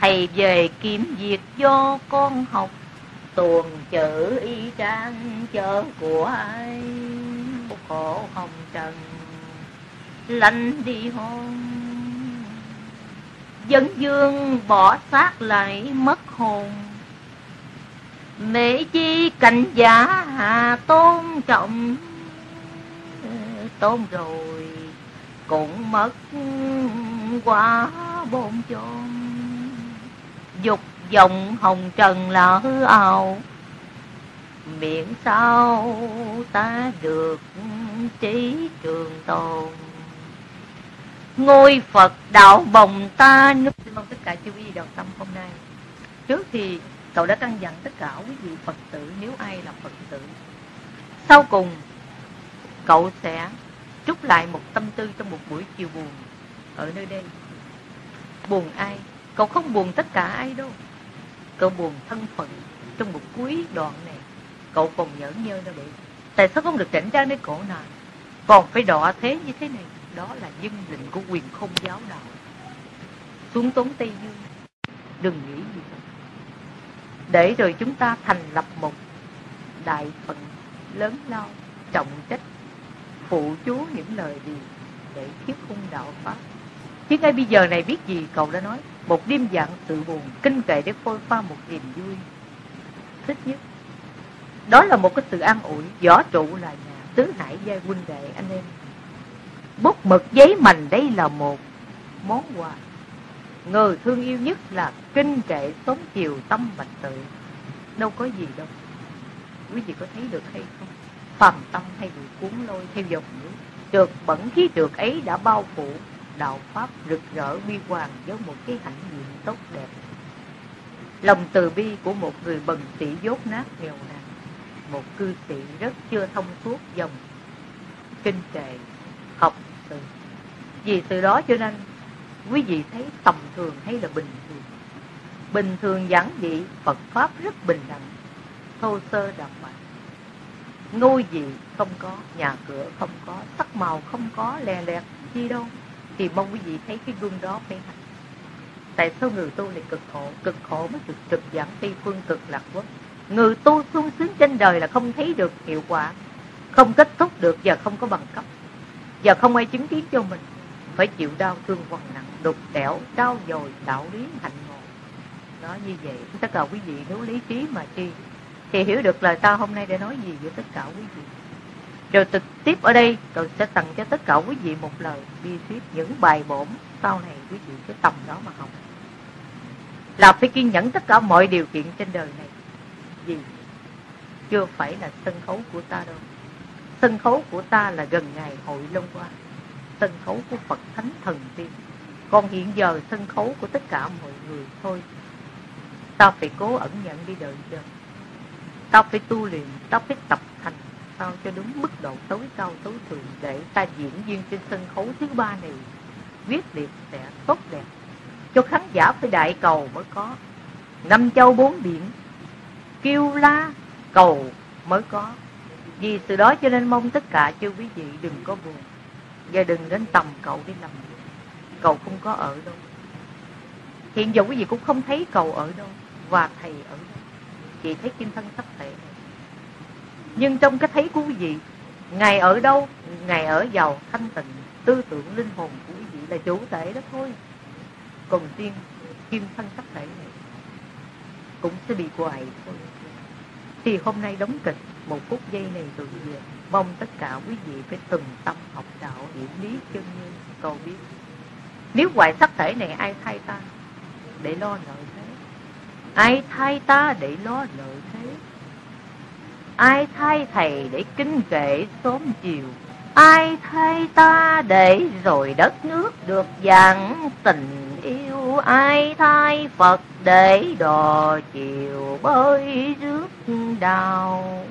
Thầy về kiếm việc do con học tuồn chữ y trang chớ của ai? Khổ hồng trần lạnh đi hôn. Dân dương bỏ xác lại mất hồn. Mễ chi cảnh giả hà tôn trọng. Tôn rồi cũng mất quá bồn chôn dục vọng hồng trần là hư ảo miệng sao ta được trí trường tồn ngôi Phật đạo bồng ta nước Xin mong tất cả chư quý vị đồng tâm hôm nay. Trước thì cậu đã căn dặn tất cả quý vị Phật tử, nếu ai là Phật tử, Sau cùng cậu sẽ trút lại một tâm tư trong một buổi chiều buồn ở nơi đây. Buồn ai? Cậu không buồn tất cả ai đâu. Cậu buồn thân phận trong một cuối đoạn này. Cậu còn nhớ nhơ đâu vậy Tại sao không được chỉnh trang đến cổ nào? Còn phải đọa thế như thế này? Đó là dân lệnh của quyền không giáo đạo xuống tốn tây dương, đừng nghĩ gì. Để rồi chúng ta thành lập một đại phận lớn lao, trọng trách, phụ chú những lời gì để thuyết hung đạo pháp. Chứ ngay bây giờ này biết gì, cậu đã nói, một đêm dạng tự buồn kinh kệ để phôi pha một niềm vui. Thích nhất, đó là một cái sự an ủi võ trụ là nhà tứ hải giai huynh đệ anh em bút mực giấy mành đây là một món quà. Người thương yêu nhất là kinh kệ tốn chiều tâm bạch tự. Đâu có gì đâu. Quý vị có thấy được hay không? Phàm tâm hay bị cuốn lôi theo dòng nước. Trượt bẩn khí trượt ấy đã bao phủ. Đạo pháp rực rỡ bi hoàng với một cái hạnh diện tốt đẹp. Lòng từ bi của một người bần sĩ dốt nát nghèo nàn. Một cư sĩ rất chưa thông suốt dòng kinh kệ học vì từ đó cho nên quý vị thấy tầm thường hay là bình thường? Bình thường giản dị, phật pháp rất bình đẳng, thô sơ đạm bạc ngôi gì không có, nhà cửa không có sắc màu không có, lè lẹt chi đâu. Thì mong quý vị thấy cái gương đó phải hành. Tại sao người tu lại cực khổ? Cực khổ mới được trực giảng tây phương cực lạc quốc. Người tu sung sướng trên đời là không thấy được hiệu quả, không kết thúc được và không có bằng cấp. Và không ai chứng kiến cho mình. Phải chịu đau thương quằn nặng Đục đẽo, đau dồi, đạo lý, hạnh ngộ. Đó như vậy Tất cả quý vị nếu lý trí mà chi thì hiểu được lời ta hôm nay để nói gì với tất cả quý vị. Rồi trực tiếp ở đây tôi sẽ tặng cho tất cả quý vị một lời bi thuyết những bài bổn sau này quý vị cái tầm đó mà học. Là phải kiên nhẫn tất cả mọi điều kiện trên đời này. Vì chưa phải là sân khấu của ta đâu. Sân khấu của ta là gần ngày hội long qua sân khấu của phật thánh thần tiên. Còn hiện giờ sân khấu của tất cả mọi người thôi. Ta phải cố ẩn nhận đi đợi chờ ta phải tu luyện, ta phải tập thành sao cho đúng mức độ tối cao, tối thượng để ta diễn viên trên sân khấu thứ ba này viết liệt sẽ tốt đẹp. Cho khán giả phải đại cầu mới có. Năm châu bốn biển kêu la cầu mới có. Vì sự đó cho nên mong tất cả chư quý vị đừng có buồn và đừng đến tầm cậu đi làm cậu không có ở đâu. Hiện giờ quý vị cũng không thấy cậu ở đâu, và thầy ở đâu. Chỉ thấy kim thân sắp thể nhưng trong cái thấy của quý vị, ngài ở đâu, ngài ở giàu thanh tịnh, tư tưởng linh hồn của quý vị là chủ thể đó thôi. Còn riêng kim thân sắp thể này cũng sẽ bị quài thôi. Thì hôm nay đóng kịch một phút giây này rồi về mong tất cả quý vị phải từng tâm học đạo, hiểu lý chân như cầu biết. Nếu hoài sắc thể này, ai thay ta để lo lợi thế? Ai thay ta để lo lợi thế? Ai thay thầy để kinh kệ sớm chiều? Ai thay ta để rồi đất nước được giảng tình yêu? Ai thay phật để đò chiều bơi rước đào?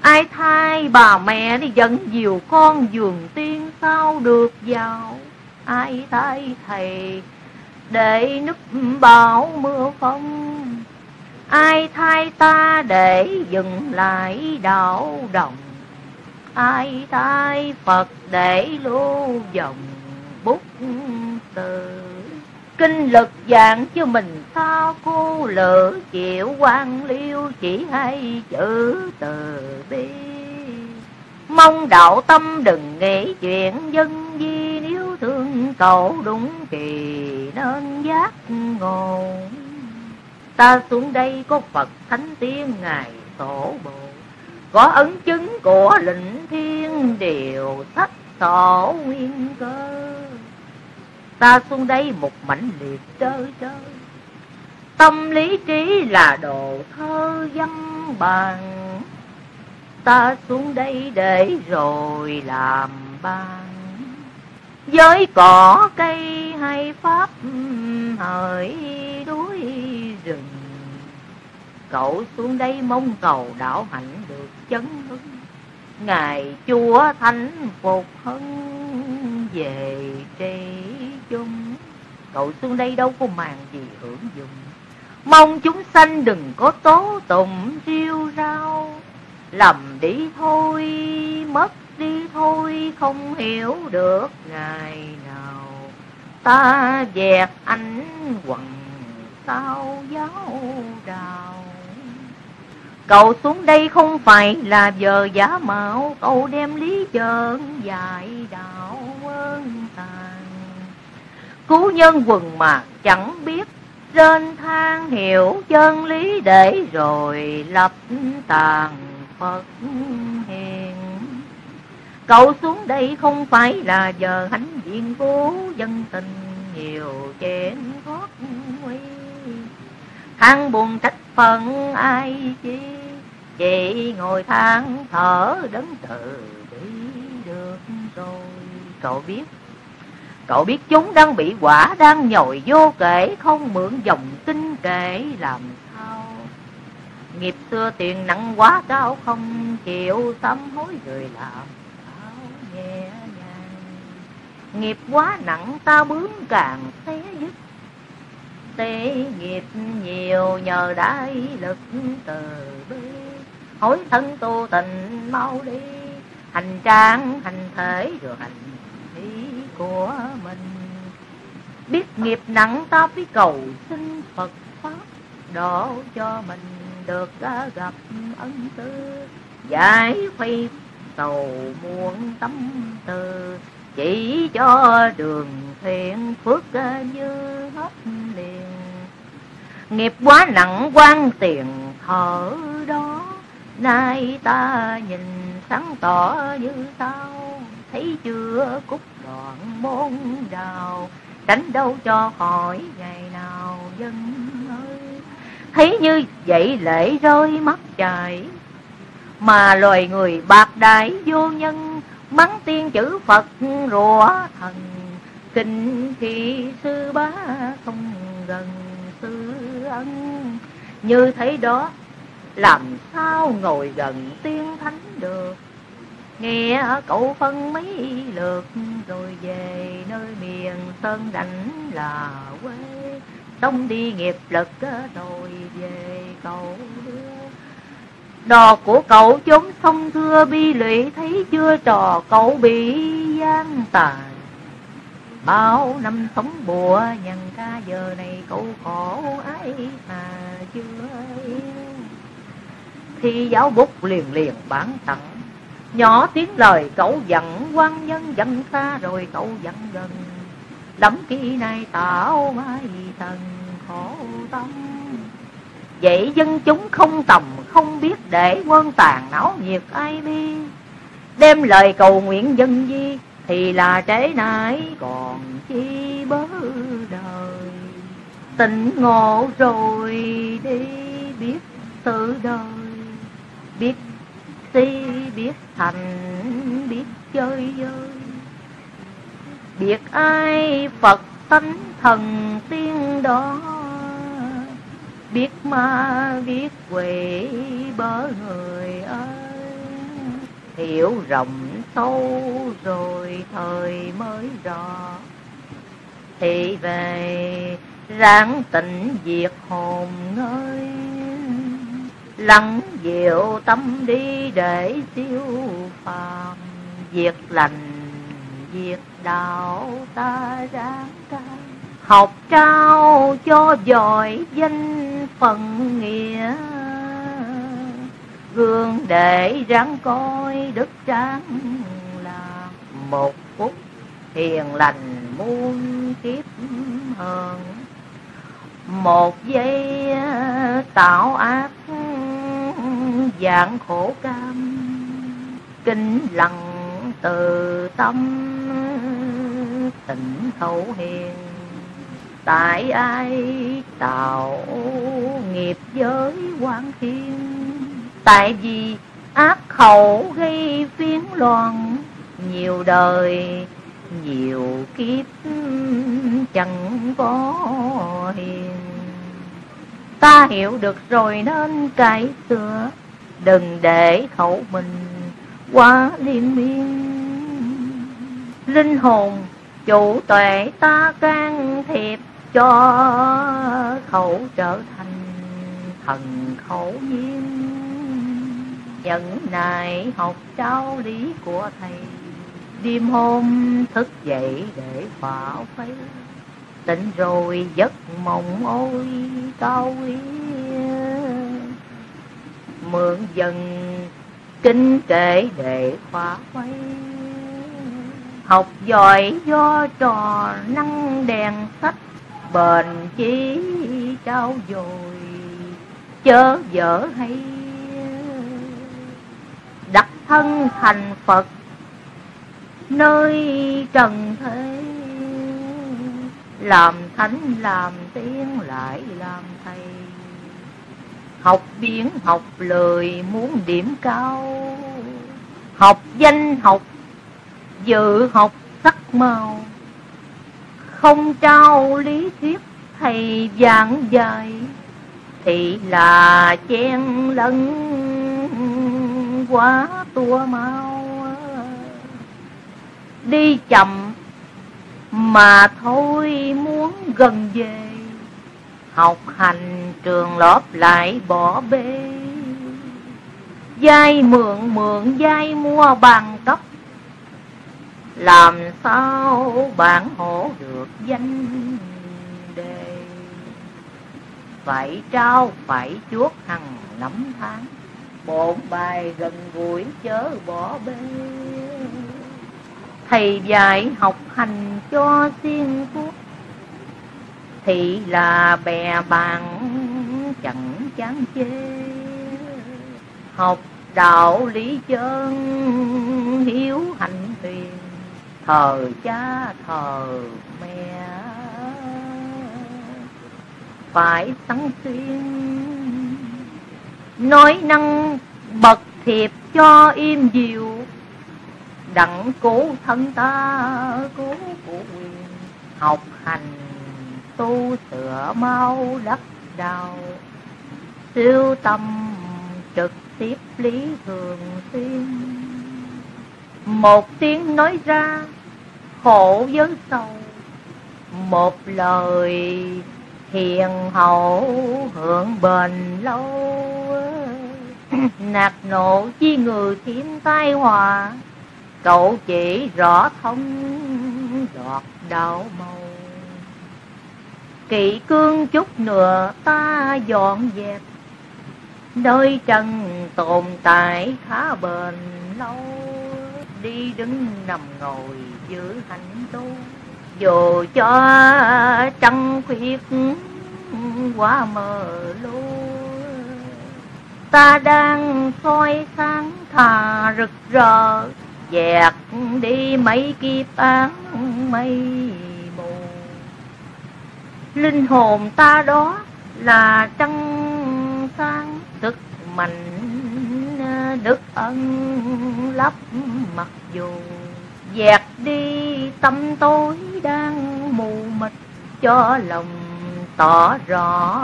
Ai thay bà mẹ đi dẫn nhiều con giường tiên sao được giàu? Ai thay thầy để nước bão mưa phong ai thay ta để dừng lại đảo đồng? Ai thay phật để lưu dòng bút từ kinh lực dạng chứ mình sao cô lỡ chịu quan liêu chỉ hay chữ từ bi. Mong đạo tâm đừng nghĩ chuyện dân di nếu thương cầu đúng kỳ nên giác ngộ. Ta xuống đây có phật thánh tiên, ngài tổ bộ có ấn chứng của lĩnh thiên điều sách tổ nguyên cơ ta xuống đây một mảnh liệt chơi chơi tâm lý trí là đồ thơ văn bằng. Ta xuống đây để rồi làm ban. Với cỏ cây hay pháp, hỡi đuối rừng. Cậu xuống đây mong cầu đạo hạnh được chấn hưng. Ngài chúa thánh phục hưng về tri chung cậu xuống đây đâu có màng gì hưởng dụng mong chúng sanh đừng có tố tụng riêu rao lầm đi thôi mất đi thôi không hiểu được ngày nào. Ta dẹt ánh quần sao giáo đào. Cậu xuống đây không phải là giờ giả mạo Cậu đem lý trơn dạy đạo Cứu nhân quần mà chẳng biết. Trên thang hiểu chân lý để rồi lập tàn Phật hiền. Cậu xuống đây không phải là giờ hãnh diện cố dân tình nhiều chén thoát nguy. Thang buồn trách phận ai chi? Chỉ ngồi than thở đấng từ đi được rồi. Cậu biết Cậu biết chúng đang bị quả đang nhồi vô kể, Không mượn dòng kinh kể làm sao. Nghiệp xưa tiền nặng quá cao không chịu sám hối người làm sao. Nhẹ nhàng, Nghiệp quá nặng ta bướng càng xé dứt. Tế nghiệp nhiều, nhờ đại lực từ bi. Hối thân tu tình mau đi, hành trang hành thể rồi hành của mình. Biết nghiệp nặng ta phải cầu xin phật pháp độ cho mình được à, gặp ân tư giải khuây sầu muôn tâm tư chỉ cho đường thiện phước à, như hết liền. Nghiệp quá nặng quan tiền thở đó, nay ta nhìn sáng tỏ như sao, thấy chưa cúc loạn môn đào tránh đâu cho khỏi ngày nào dân ơi. Thấy như vậy lễ rơi mắt chảy, mà loài người bạc đại vô nhân mắng tiên chữ phật rủa thần. Kinh khi sư bá không gần sư ân. Như thấy đó, làm sao ngồi gần tiên thánh được? Nghe cậu phân mấy lượt, rồi về nơi miền sơn đảnh là quê. Đông đi nghiệp lực, rồi về cậu đò của cậu chốn sông thưa, bi lụy thấy chưa? Trò cậu bị gian tài bao năm sống bùa nhằn ca giờ này cậu khổ ấy mà chưa thì giáo bút liền liền bán tặng Nhỏ tiếng lời, cậu giận quan nhân giận xa rồi cậu giận gần. Lắm kỳ này tạo mai thần khổ tâm. Vậy dân chúng không tầm, không biết để quân tàn não nhiệt ai bi. Đem lời cầu nguyện dân di, thì là trễ nải còn chi bớ đời. Tình ngộ rồi đi, biết tự đời, biết si biết thành, biết chơi vơi. Biết ai phật tánh thần tiên đó. Biết ma, biết quỷ bớ người ơi. Hiểu rộng sâu rồi thời mới rõ. Thì về ráng tỉnh diệt hồn ngơi lắng diệu tâm đi để siêu phàm. Việc lành, việc đạo ta ráng ca học trao cho giỏi danh phần nghĩa. Gương để ráng coi đức tráng là một phút hiền lành muôn kiếp hơn một giây à, tạo ác, dạng khổ cam, kinh lặng từ tâm tỉnh thấu hiền. Tại ai tạo nghiệp giới quan thiên? Tại vì ác khẩu gây phiến loạn, nhiều đời nhiều kiếp chẳng có hiền. Ta hiểu được rồi nên cải sửa đừng để khẩu mình quá liên miên. Linh hồn chủ tuệ ta can thiệp cho khẩu trở thành thần khẩu nhiên. Nhận nại học trao lý của thầy đêm hôm thức dậy để bảo phấy tỉnh rồi giấc mộng ôi cao quý mượn dần kinh kể để khóa quay học giỏi do trò năng đèn sách, bền chí trao dồi, chớ dở hay. Đặt thân thành phật nơi trần thế, làm thánh, làm tiên lại làm thầy. Học biến, học lời, muốn điểm cao. Học danh, học dự, học sắc màu. Không trao lý thuyết thầy giảng dạy, thì là chen lẫn quá tua mau đi chậm, mà thôi muốn gần về. Học hành trường lớp lại bỏ bê. Dai mượn mượn, dai mua bằng cấp. Làm sao bản hộ được danh đề? Phải trao, phải chuốt hằng năm tháng. Bộn bài gần gũi chớ bỏ bê thầy dạy học hành cho tiên quốc thì là bè bạn chẳng chán chê. Học đạo lý chân, hiếu hạnh huyền thờ cha, thờ mẹ. Phải tăng xuyên nói năng bậc thiệp cho im dịu đặng cố thân ta, cố của quyền. Học hành, tu sửa mau đắp đầu. Siêu tâm, trực tiếp lý thường xuyên. Một tiếng nói ra, khổ với sâu. Một lời hiền hậu, hưởng bền lâu. <clears throat> Nạt nộ chi người thiên tai hòa cậu chỉ rõ thông đọt đạo màu. Kỵ cương chút nữa ta dọn dẹp. Nơi trần tồn tại khá bền lâu. Đi đứng nằm ngồi giữ hạnh tu. Dù cho trăng khuyết quá mờ lu, ta đang soi sáng thà rực rỡ dẹt đi mấy kiếp án mây mù. Linh hồn ta đó là trăng sáng, sức mạnh đức ân lấp mặc dù. Dẹt đi tâm tối đang mù mịt, cho lòng tỏ rõ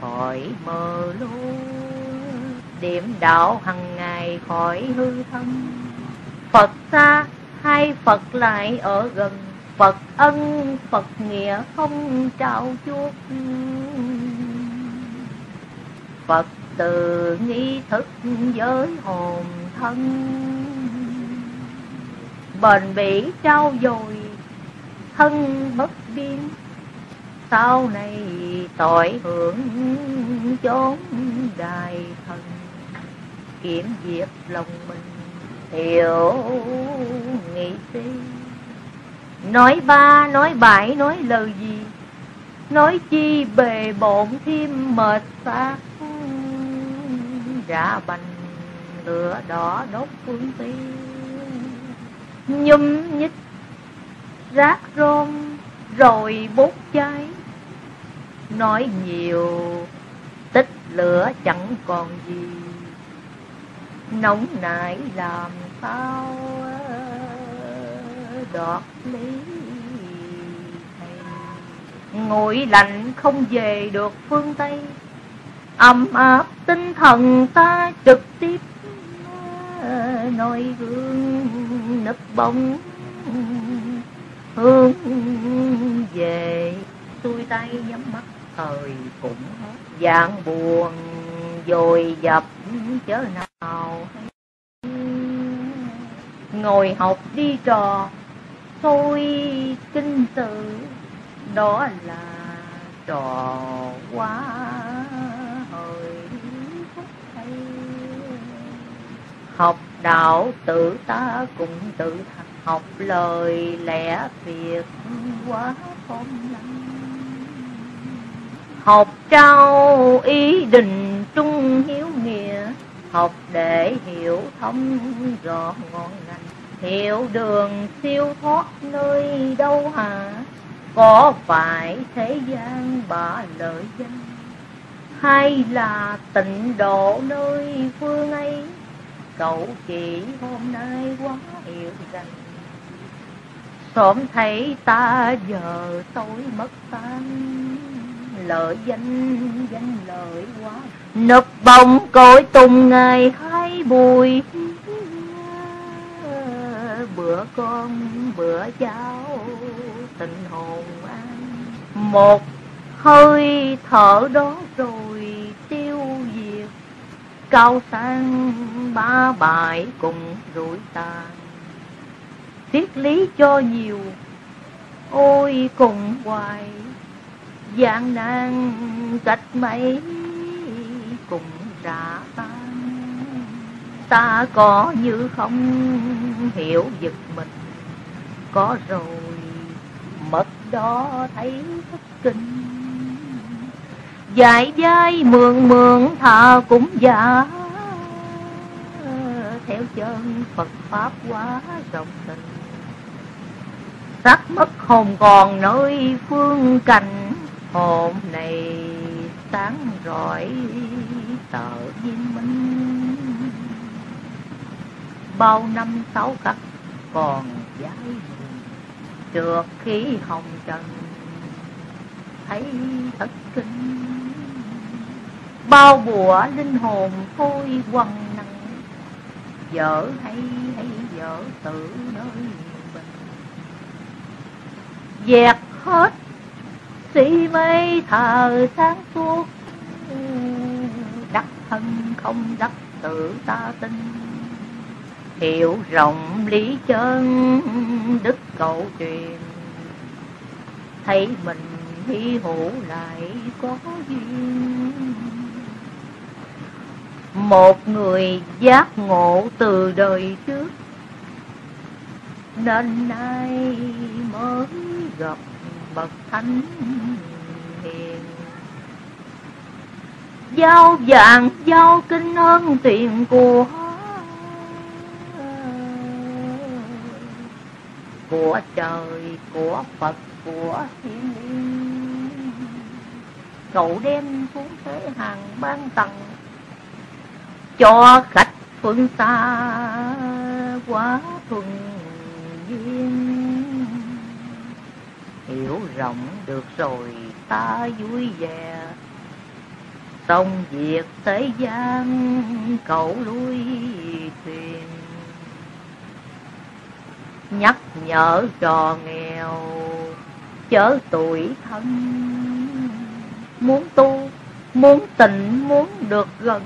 khỏi mờ lu. Điểm đạo hằng ngày khỏi hư thân Phật xa hay Phật lại ở gần? Phật ân, Phật nghĩa không trao chuốt. Phật từ nghi thức giới hồn thân. Bền bỉ trao dồi, thân bất biến. Sau này tội hưởng chốn đài thần. Kiểm diệt lòng mình hiểu nghĩ suy nói ba, nói bảy, nói lời gì? Nói chi bề bộn thêm mệt xác ra bành lửa đỏ đốt phương tiên nhum nhích rác rôm rồi bốc cháy. Nói nhiều, tích lửa chẳng còn gì nóng nảy làm sao ờ, đoạt lý ngồi lạnh không về được phương tây. Ấm áp tinh thần ta trực tiếp ờ, noi gương nấp bóng. Hướng về, xuôi tay nhắm mắt, thời cũng hết dạng buồn, dồi dập, chớ nào ngồi học đi trò thôi kinh tử. Đó là trò quá hơi hay. Học đạo tự ta cũng tự học lời lẽ việc quá không lắm học trao ý định trung hiếu nghĩa học để hiểu thông rõ ngọn ngành. Hiểu đường siêu thoát nơi đâu hả? Có phải thế gian bả lợi danh? Hay là tịnh độ nơi phương ấy? Cậu chỉ hôm nay quá hiểu rằng sớm thấy ta giờ tối mất tan. Lợi danh danh lợi quá nấp bóng cối tùng ngày hai bùi bữa con, bữa cháu, tình hồn an. Một hơi thở đó rồi tiêu diệt. Cao sang ba bài cùng rủi tàn. Triết lý cho nhiều, ôi cùng hoài. Gian nan cách mấy cùng trả tan. Ta có như không hiểu giật mình. Có rồi, mất đó thấy thất kinh. Dại dai mượn mượn thà cũng giả. Chân Phật Pháp quá rộng tình. Sắc mất hồn còn nơi phương cảnh Hồn này sáng rọi tờ viên minh. Bao năm sáu khắc còn giá Trượt khí hồng trần, Thấy thất kinh. Bao bùa linh hồn thôi quăng năng dở hay hay dở tự nơi bình Dẹt hết si mê thờ sáng suốt. Ừ, đắc thân không đắc tự ta tin. Hiểu rộng lý chân đức cầu truyền Thấy mình hy hữu lại có duyên. Một người giác ngộ từ đời trước, Nên nay mới gặp bậc thánh hiền. Giao vàng, giao kinh ơn tiền của của trời, của phật, của thiên liên cậu đem xuống thế hàng ban tầng cho khách phương xa quá thuần duyên hiểu rộng được rồi, ta vui vẻ. Xong việc thế gian, cậu lui thuyền. Nhắc nhở trò nghèo, chớ tuổi thân. Muốn tu, muốn tịnh muốn được gần.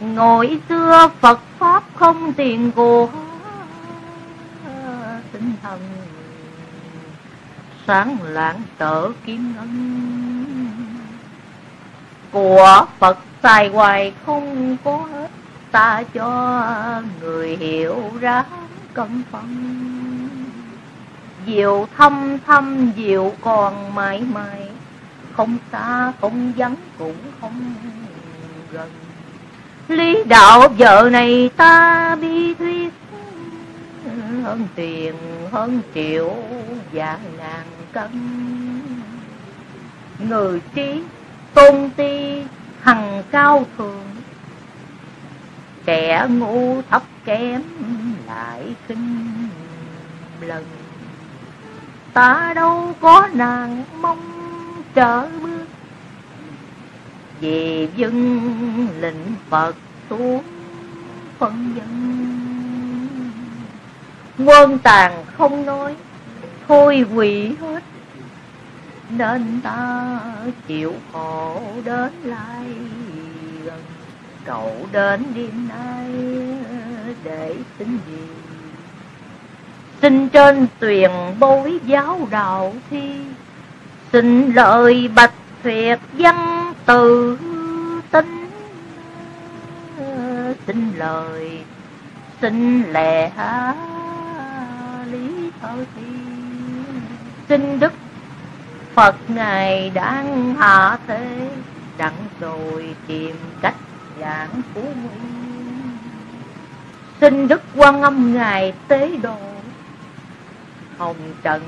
Ngồi xưa phật pháp không tiền của tinh thần sáng lạng tở kim ngân. Của phật xài hoài không có hết, ta cho người hiểu ra cân phân diệu thâm thâm, diệu còn mãi mãi, không xa không vắng cũng không gần. Lý đạo vợ này ta bi thuyết hơn tiền, hơn triệu, và ngàn cân. Người trí tôn ti, hằng cao thường kẻ ngu thấp kém lại khinh lần. Ta đâu có nàng mong trở bước. Vì dân lệnh phật xuống phân dân quân tàn không nói, thôi quỷ hết. Nên ta chịu khổ đến lai gần. Cậu đến đêm nay để xin gì? Xin trên tuyền bối giáo đạo thi. Xin lời bạch tuyệt văn từ tính. Xin lời, xin lẽ hát xin đức phật ngài đang hạ thế, đặng rồi tìm cách giảng phú nguy. Xin đức quan âm ngài tế độ, hồng trần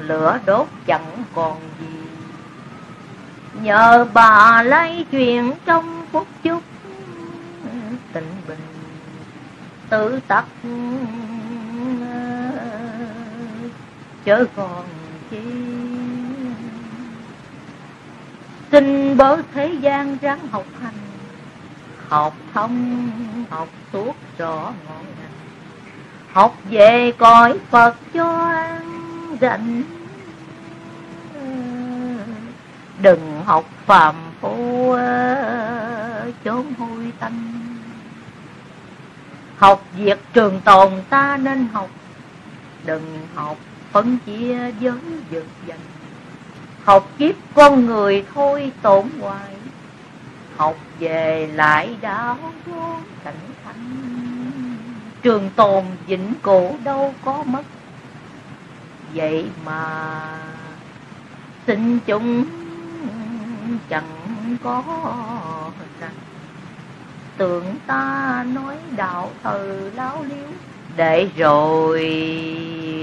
lửa đốt chẳng còn gì. Nhờ bà lấy chuyện trong phút chốc tình bình, tự tắc chớ còn chi. Xin bớ thế gian ráng học hành, học thông, học suốt rõ ngọn ngành. Học về cõi phật cho an rảnh đừng học phàm phu, chốn hôi tanh học việc trường tồn ta nên học, đừng học phân chia giới dược dành học kiếp con người thôi tổn hoài. Học về lại đạo vô cảnh thánh trường tồn vĩnh cổ đâu có mất. Vậy mà xin chúng chẳng có rằng tưởng ta nói đạo thờ láo liếu để rồi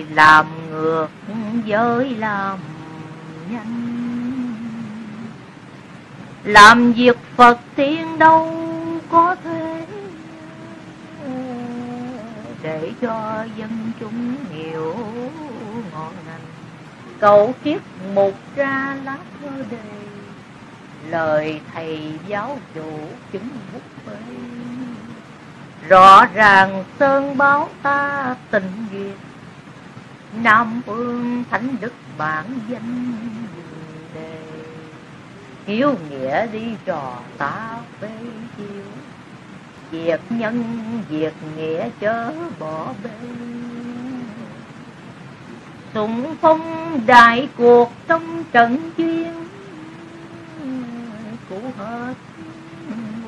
làm ngược với làm nhanh làm việc phật tiên đâu có thể để cho dân chúng hiểu ngọn ngành cầu kiếp một ra lá thơ đề. Lời thầy giáo chủ chứng bút bê rõ ràng sơn báo ta tình duyệt nam phương thánh đức bản danh đề. Hiếu nghĩa đi trò ta phê chiếu việc nhân việc nghĩa chớ bỏ bê. Sùng phong đại cuộc trong trận duyên của hết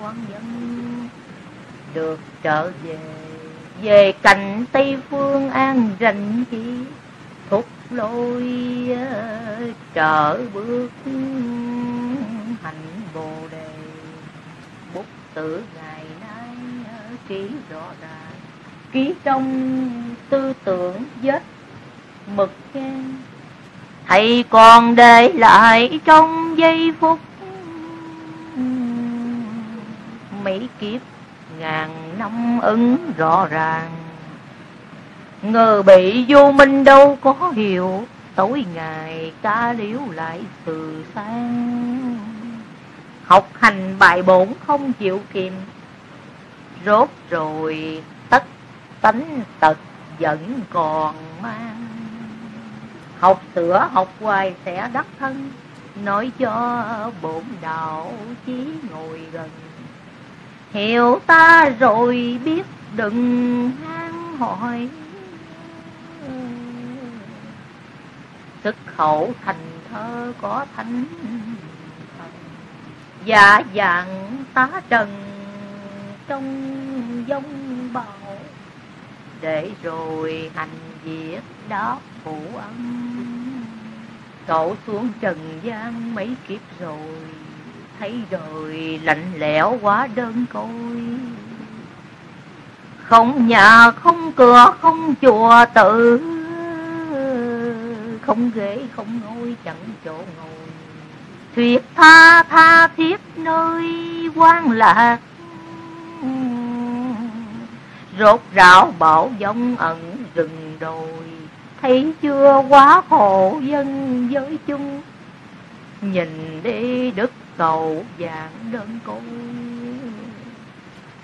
quan nhân được trở về về cạnh tây phương an rành chi thúc lôi ờ, trở bước hành bồ đề. Bút tử ngày nay ờ, ký rõ ràng. Ký trong tư tưởng vết mực khen thầy còn để lại trong giây phút mỹ kiếp ngàn năm ứng rõ ràng. Ngờ bị vô minh đâu có hiểu, tối ngày ca liếu lại từ sáng. Học hành bài bổn không chịu kìm, rốt rồi tất tánh tật vẫn còn mang. Học sửa học hoài sẽ đắc thân, nói cho bổn đạo chí ngồi gần hiểu ta rồi biết đừng hang hỏi. Sức khẩu thành thơ có thánh dạ dạng tá trần trong dông bào để rồi hành việc đó phụ âm cậu xuống trần gian mấy kiếp rồi thấy đời lạnh lẽo quá đơn côi. Không nhà, không cửa, không chùa tự, không ghế, không ngôi, chẳng chỗ ngồi. Thuyết tha tha thiết nơi quan lạc. Rốt ráo bảo giống ẩn rừng đồi, thấy chưa quá khổ dân giới chung. Nhìn đi đức cầu dạng đơn côi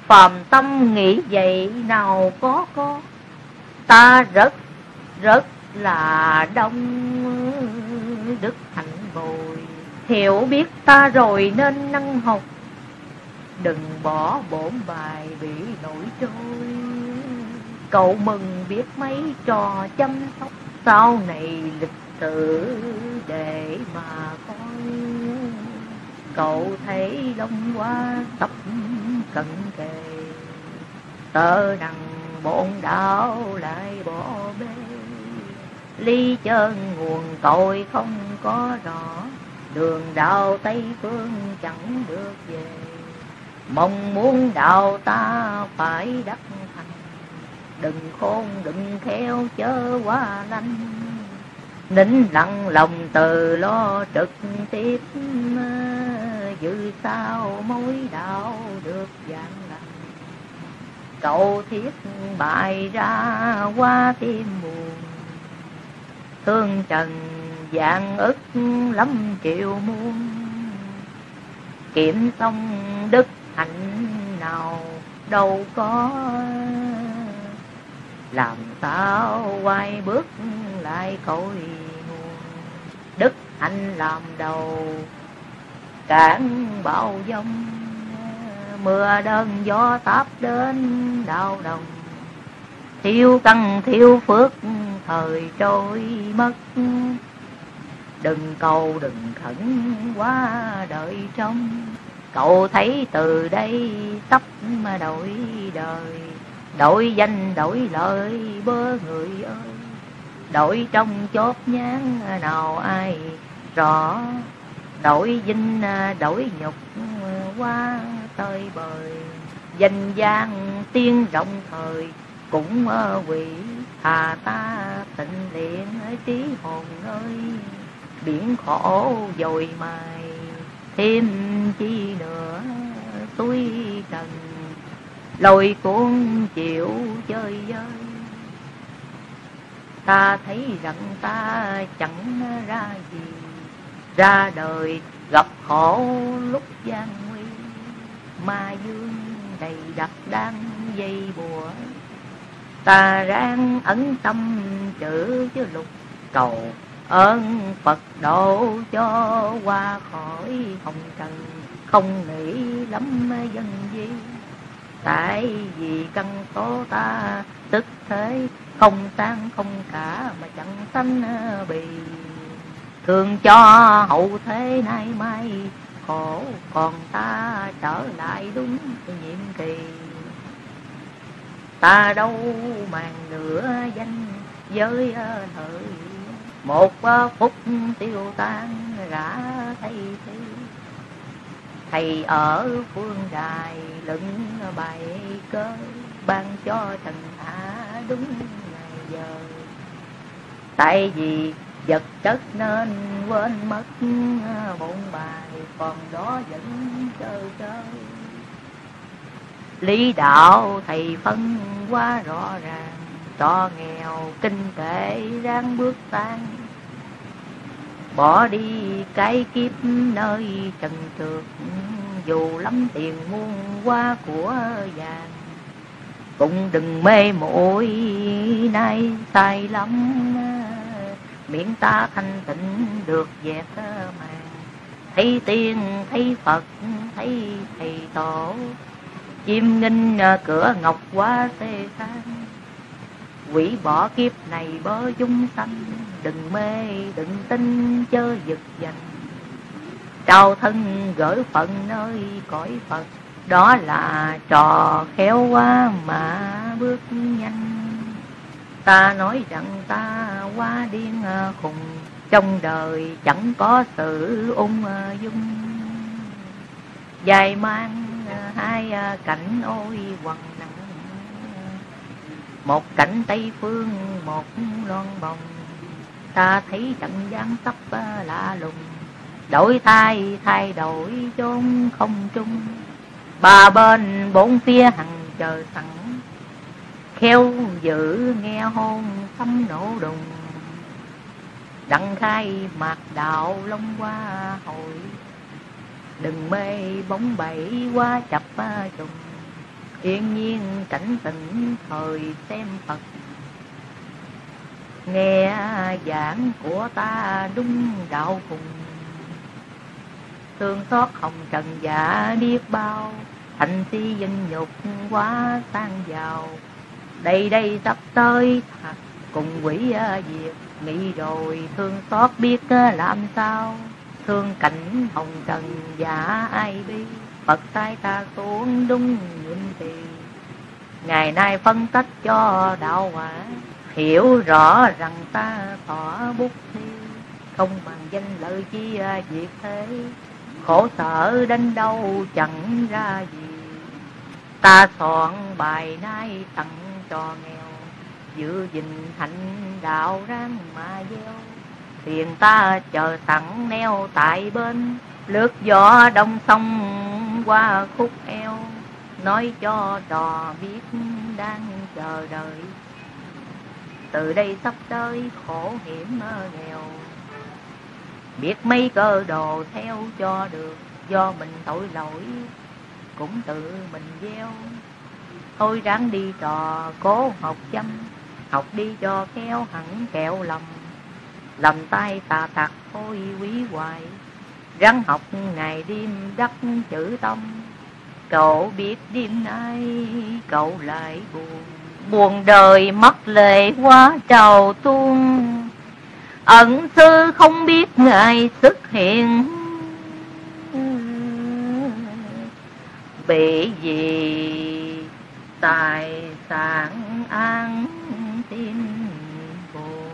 phàm tâm nghĩ vậy nào có có, ta rất rất là đông đức hạnh bồi. Hiểu biết ta rồi nên năng học đừng bỏ bổn bài bị nổi trôi. Cậu mừng biết mấy trò chăm sóc, sau này lịch sử để mà coi cậu thấy đông quá tập cận kề. Tớ nặng bổn đạo lại bỏ bê. Ly chân nguồn cội không có rõ. Đường đạo tây phương chẳng được về. Mong muốn đạo ta phải đắc thành. Đừng khôn đừng theo chớ quá lanh. Nín lặng lòng từ lo trực tiếp dự sao mối đạo được dạng lành cầu thiết bài ra qua tim buồn. Thương trần dạng ức lắm triệu muôn. Kiểm xong đức hạnh nào đâu có. Làm sao quay bước lại cội nguồn. Đức hạnh làm đầu cản bão giông mưa đơn gió táp đến đau đồng thiếu căn thiếu phước, thời trôi mất. Đừng cầu, đừng khẩn quá đợi trong cậu thấy từ đây sắp mà đổi đời. Đổi danh, đổi lợi bơ người ơi. Đổi trong chốt nhán nào ai rõ đổi vinh à, đổi nhục à, qua tơi bời. Danh gian tiên rộng thời, cũng quỷ. Thà ta tịnh luyện trí hồn ơi biển khổ dồi mài, thêm chi nữa tôi trần. Lôi cuốn chịu chơi vơi. Ta thấy rằng ta chẳng ra gì ra đời, gặp khổ lúc gian nguy. Ma dương đầy đặt đang dây bùa. Ta ráng ấn tâm chữ chứ lục cầu. Ơn Phật độ cho qua khỏi hồng trần. Không nghĩ lắm dân di tại vì căn tố ta tức thế, không tan không cả mà chẳng sanh ờ, bì thường cho hậu thế nay mai, khổ còn ta trở lại đúng nhiệm kỳ. Ta đâu màng nửa danh với ờ, thời. Một ờ, phút tiêu tan gã thay thế. Thầy ở phương đài lưng bài cơ, ban cho thần hạ đúng ngày giờ. Tại vì vật chất nên quên mất, bộn bài còn đó vẫn chơi chơi lý đạo thầy phân quá rõ ràng, cho nghèo kinh tế ráng bước tan. Bỏ đi cái kiếp nơi trần trượt, dù lắm tiền muôn qua của vàng. Cũng đừng mê muội nay sai lắm miễn ta thanh tịnh được dẹp mà. Thấy tiên, thấy phật, thấy thầy tổ, chim nghinh cửa ngọc quá xê sang quỷ bỏ kiếp này bớ chúng sanh, đừng mê, đừng tin, chớ giật dành trao thân gửi phận nơi cõi phật, đó là trò khéo quá mà bước nhanh ta nói rằng ta quá điên à, khùng. Trong đời chẳng có sự ung à, dung. Dài mang à, hai cảnh ôi quần nặng. Một cảnh tây phương, một loan bồng. Ta thấy trận gian sắp lạ lùng. Đổi thay thay đổi chốn không trung. Ba bên bốn phía hằng chờ sẵn kheo, giữ nghe hôn tâm nổ đùng. Đặng khai mạc đạo long qua hội, đừng mê bóng bẩy qua chập à, trùng. Yên nhiên cảnh tỉnh thời xem phật. Nghe giảng của ta đúng đạo cùng. Thương xót hồng trần giả biết bao, thành si danh nhục quá sang giàu đây đây sắp tới. Thật cùng quỷ diệt nghĩ rồi thương xót biết làm sao? Thương cảnh hồng trần giả ai bi? Phật tay ta xuống đúng nhiệm kỳ ngày nay phân tích cho đạo quả hiểu rõ rằng ta thọ bút thi. Không bằng danh lợi chi việc thế. Khổ sở đến đâu chẳng ra gì. Ta soạn bài nay tặng cho nghèo. Giữ gìn hạnh đạo ráng mà gieo. Tiền ta chờ sẵn neo tại bên. Lướt gió đông sông qua khúc eo. Nói cho trò biết đang chờ đợi. Từ đây sắp tới khổ hiểm nghèo. Biết mấy cơ đồ theo cho được. Do mình tội lỗi, cũng tự mình gieo thôi ráng đi trò cố học chăm, học đi cho khéo hẳn kẹo lầm lầm tay tà tặc thôi quý hoài ráng học ngày đêm đắc chữ tâm. Cậu biết đêm nay cậu lại buồn buồn đời mất lệ quá trào tuôn. Ẩn sư không biết ngài xuất hiện bị gì tài sản an tin buồn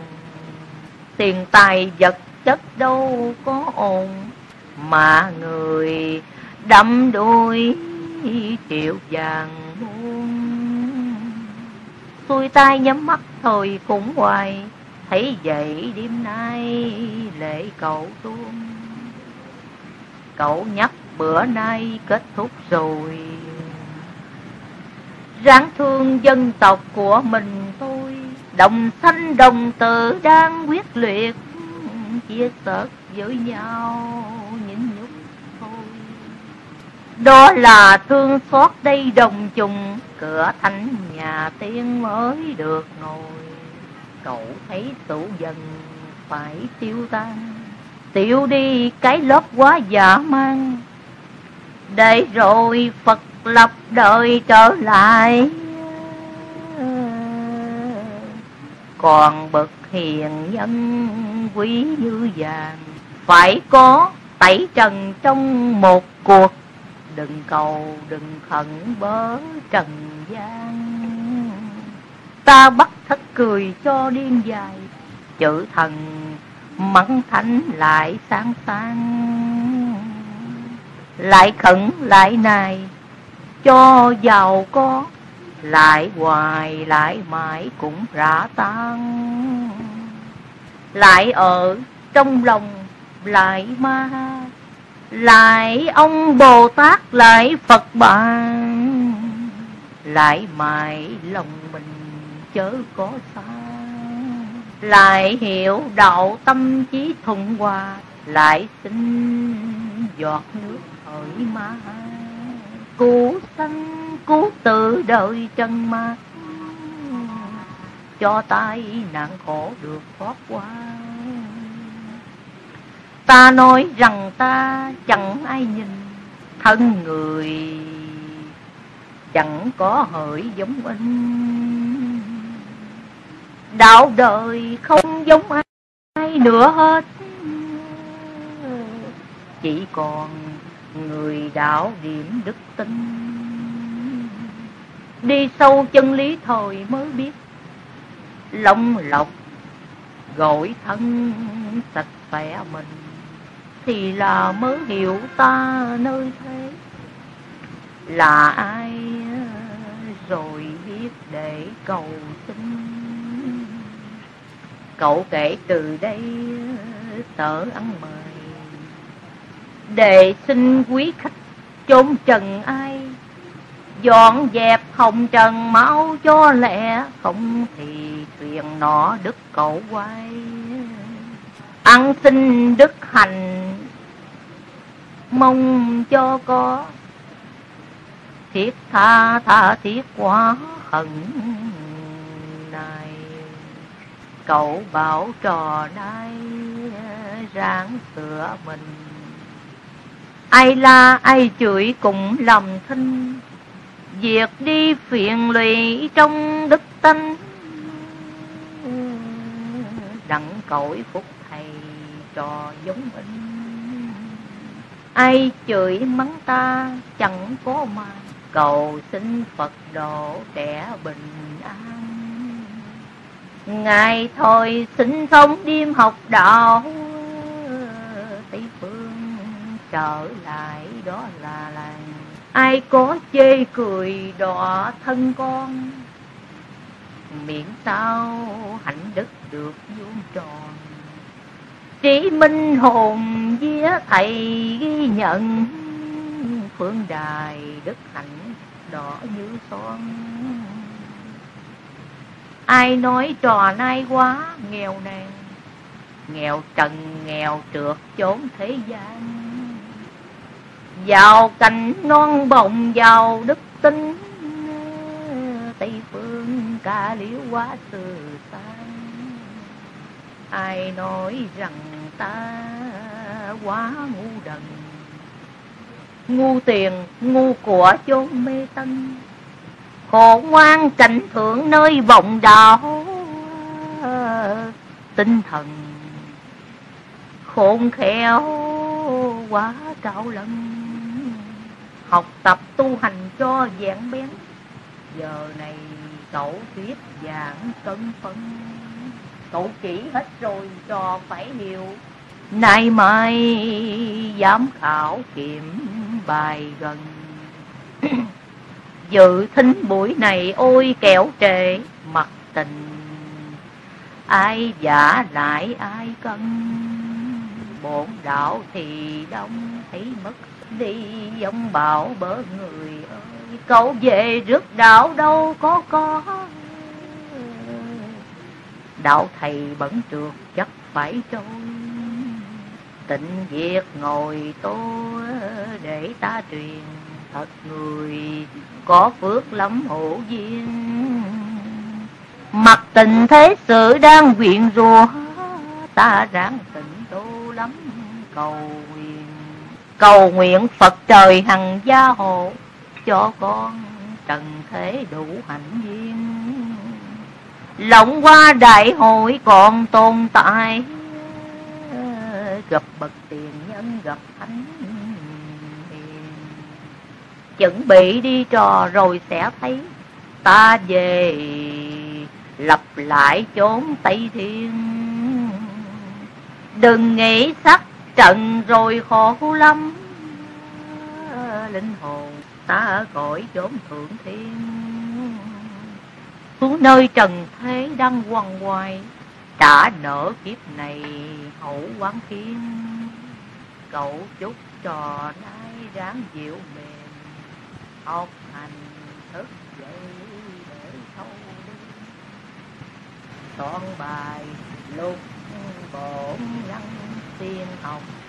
tiền tài vật chất đâu có ồn mà người đắm đuôi triệu vàng muôn xuôi tay nhắm mắt thôi cũng hoài, thấy vậy đêm nay lệ cậu tuôn. Cậu nhắc bữa nay kết thúc rồi ráng thương dân tộc của mình tôi. Đồng sanh đồng tử đang quyết liệt, chia sớt với nhau những nhục thôi. Đó là thương xót đây đồng trùng cửa thánh nhà tiên mới được ngồi cậu thấy tủ dần phải tiêu tan, tiêu đi cái lớp quá giả mang. Để rồi phật lập đời trở lại. Còn bậc hiền nhân quý như vàng, phải có tẩy trần trong một cuộc. Đừng cầu, đừng khẩn bớ trần gian. Ta bắt thất cười cho điên dài, chữ thần mắng thánh lại sáng sáng. Lại khẩn, lại này cho giàu có, lại hoài lại mãi cũng rã tan. Lại ở trong lòng lại ma, lại ông bồ tát lại phật bà lại mãi lòng mình chớ có xa, lại hiểu đạo tâm trí thuận hòa, lại xin giọt nước hỡi ma cứu sanh cứu tự đời trần ma cho tai nạn khổ được thoát qua. Ta nói rằng ta chẳng ai nhìn, thân người chẳng có hỡi giống anh. Đạo đời không giống ai nữa hết, chỉ còn người đạo điểm đức tin đi sâu chân lý thời mới biết lòng lọc gọi thân sạch sẽ mình, thì là mới hiểu ta nơi thế. Là ai rồi biết để cầu xin? Cậu kể từ đây tớ ăn mời để xin quý khách chốn trần ai? Dọn dẹp hồng trần máu cho lẹ, không thì thuyền nọ đức cậu quay. Ăn xin đức hành mong cho có. Thiết tha tha thiết quá hận này. Cậu bảo trò đây ráng sửa mình ai la, ai chửi cũng lòng thinh. Việc đi phiền lụy trong đức tánh. Đặng cõi phúc thầy trò giống mình. Ai chửi mắng ta chẳng có mà Cầu xin Phật độ trẻ bình an. Ngày thôi xin sống đêm học đạo trở lại, đó là là Ai có chê cười đọa thân con? Miệng sao hạnh đức được vuông tròn. Trí minh hồn vía thầy ghi nhận, Phương đài đức hạnh đỏ như son. Ai nói trò nay quá nghèo nàn, Nghèo trần nghèo trượt chốn thế gian vào cành non bồng vào đức tính Tây phương ca liễu quá từ tan. Ai nói rằng ta quá ngu đần? Ngu tiền, ngu của chốn mê tân Khổ ngoan cảnh thượng nơi vọng đạo Tinh thần. Khôn khéo quá cao lần học tập tu hành cho dạng bén. Giờ này cậu thuyết giảng cân phấn cậu chỉ hết rồi cho phải hiểu. Nay mai giám khảo kiểm bài gần. Dự thính buổi này ôi kẻo trễ, mặt tình. Ai giả lại ai cân. Bổn đạo thì đông, thấy mất đi Ông bảo bỡ người ơi, Cậu về rước đạo đâu có có. Đạo thầy bẩn trượt chắc phải trôi, Tịnh việc ngồi tô để ta truyền Thật người, có phước lắm hổ duyên. Mặt tình thế sự đang quyện rùa, Ta ráng tịnh tu lắm cầu. Cầu nguyện Phật trời hằng gia hộ, Cho con trần thế đủ hạnh duyên. Lộng qua đại hội còn tồn tại, Gặp bậc tiền nhân, gặp thánh Chuẩn bị đi trò rồi sẽ thấy, Ta về lập lại chốn Tây Thiên. Đừng nghĩ sắc trận rồi khổ lắm. Linh hồn ta gọi chốn thượng thiên. Xuống nơi trần thế đang quằn hoài Đã nở kiếp này hậu quán thiên. Cậu chúc trò nay ráng dịu mềm Học hành thức dậy để thâu đi, Soạn bài lúc bổn nhân tiên học Tây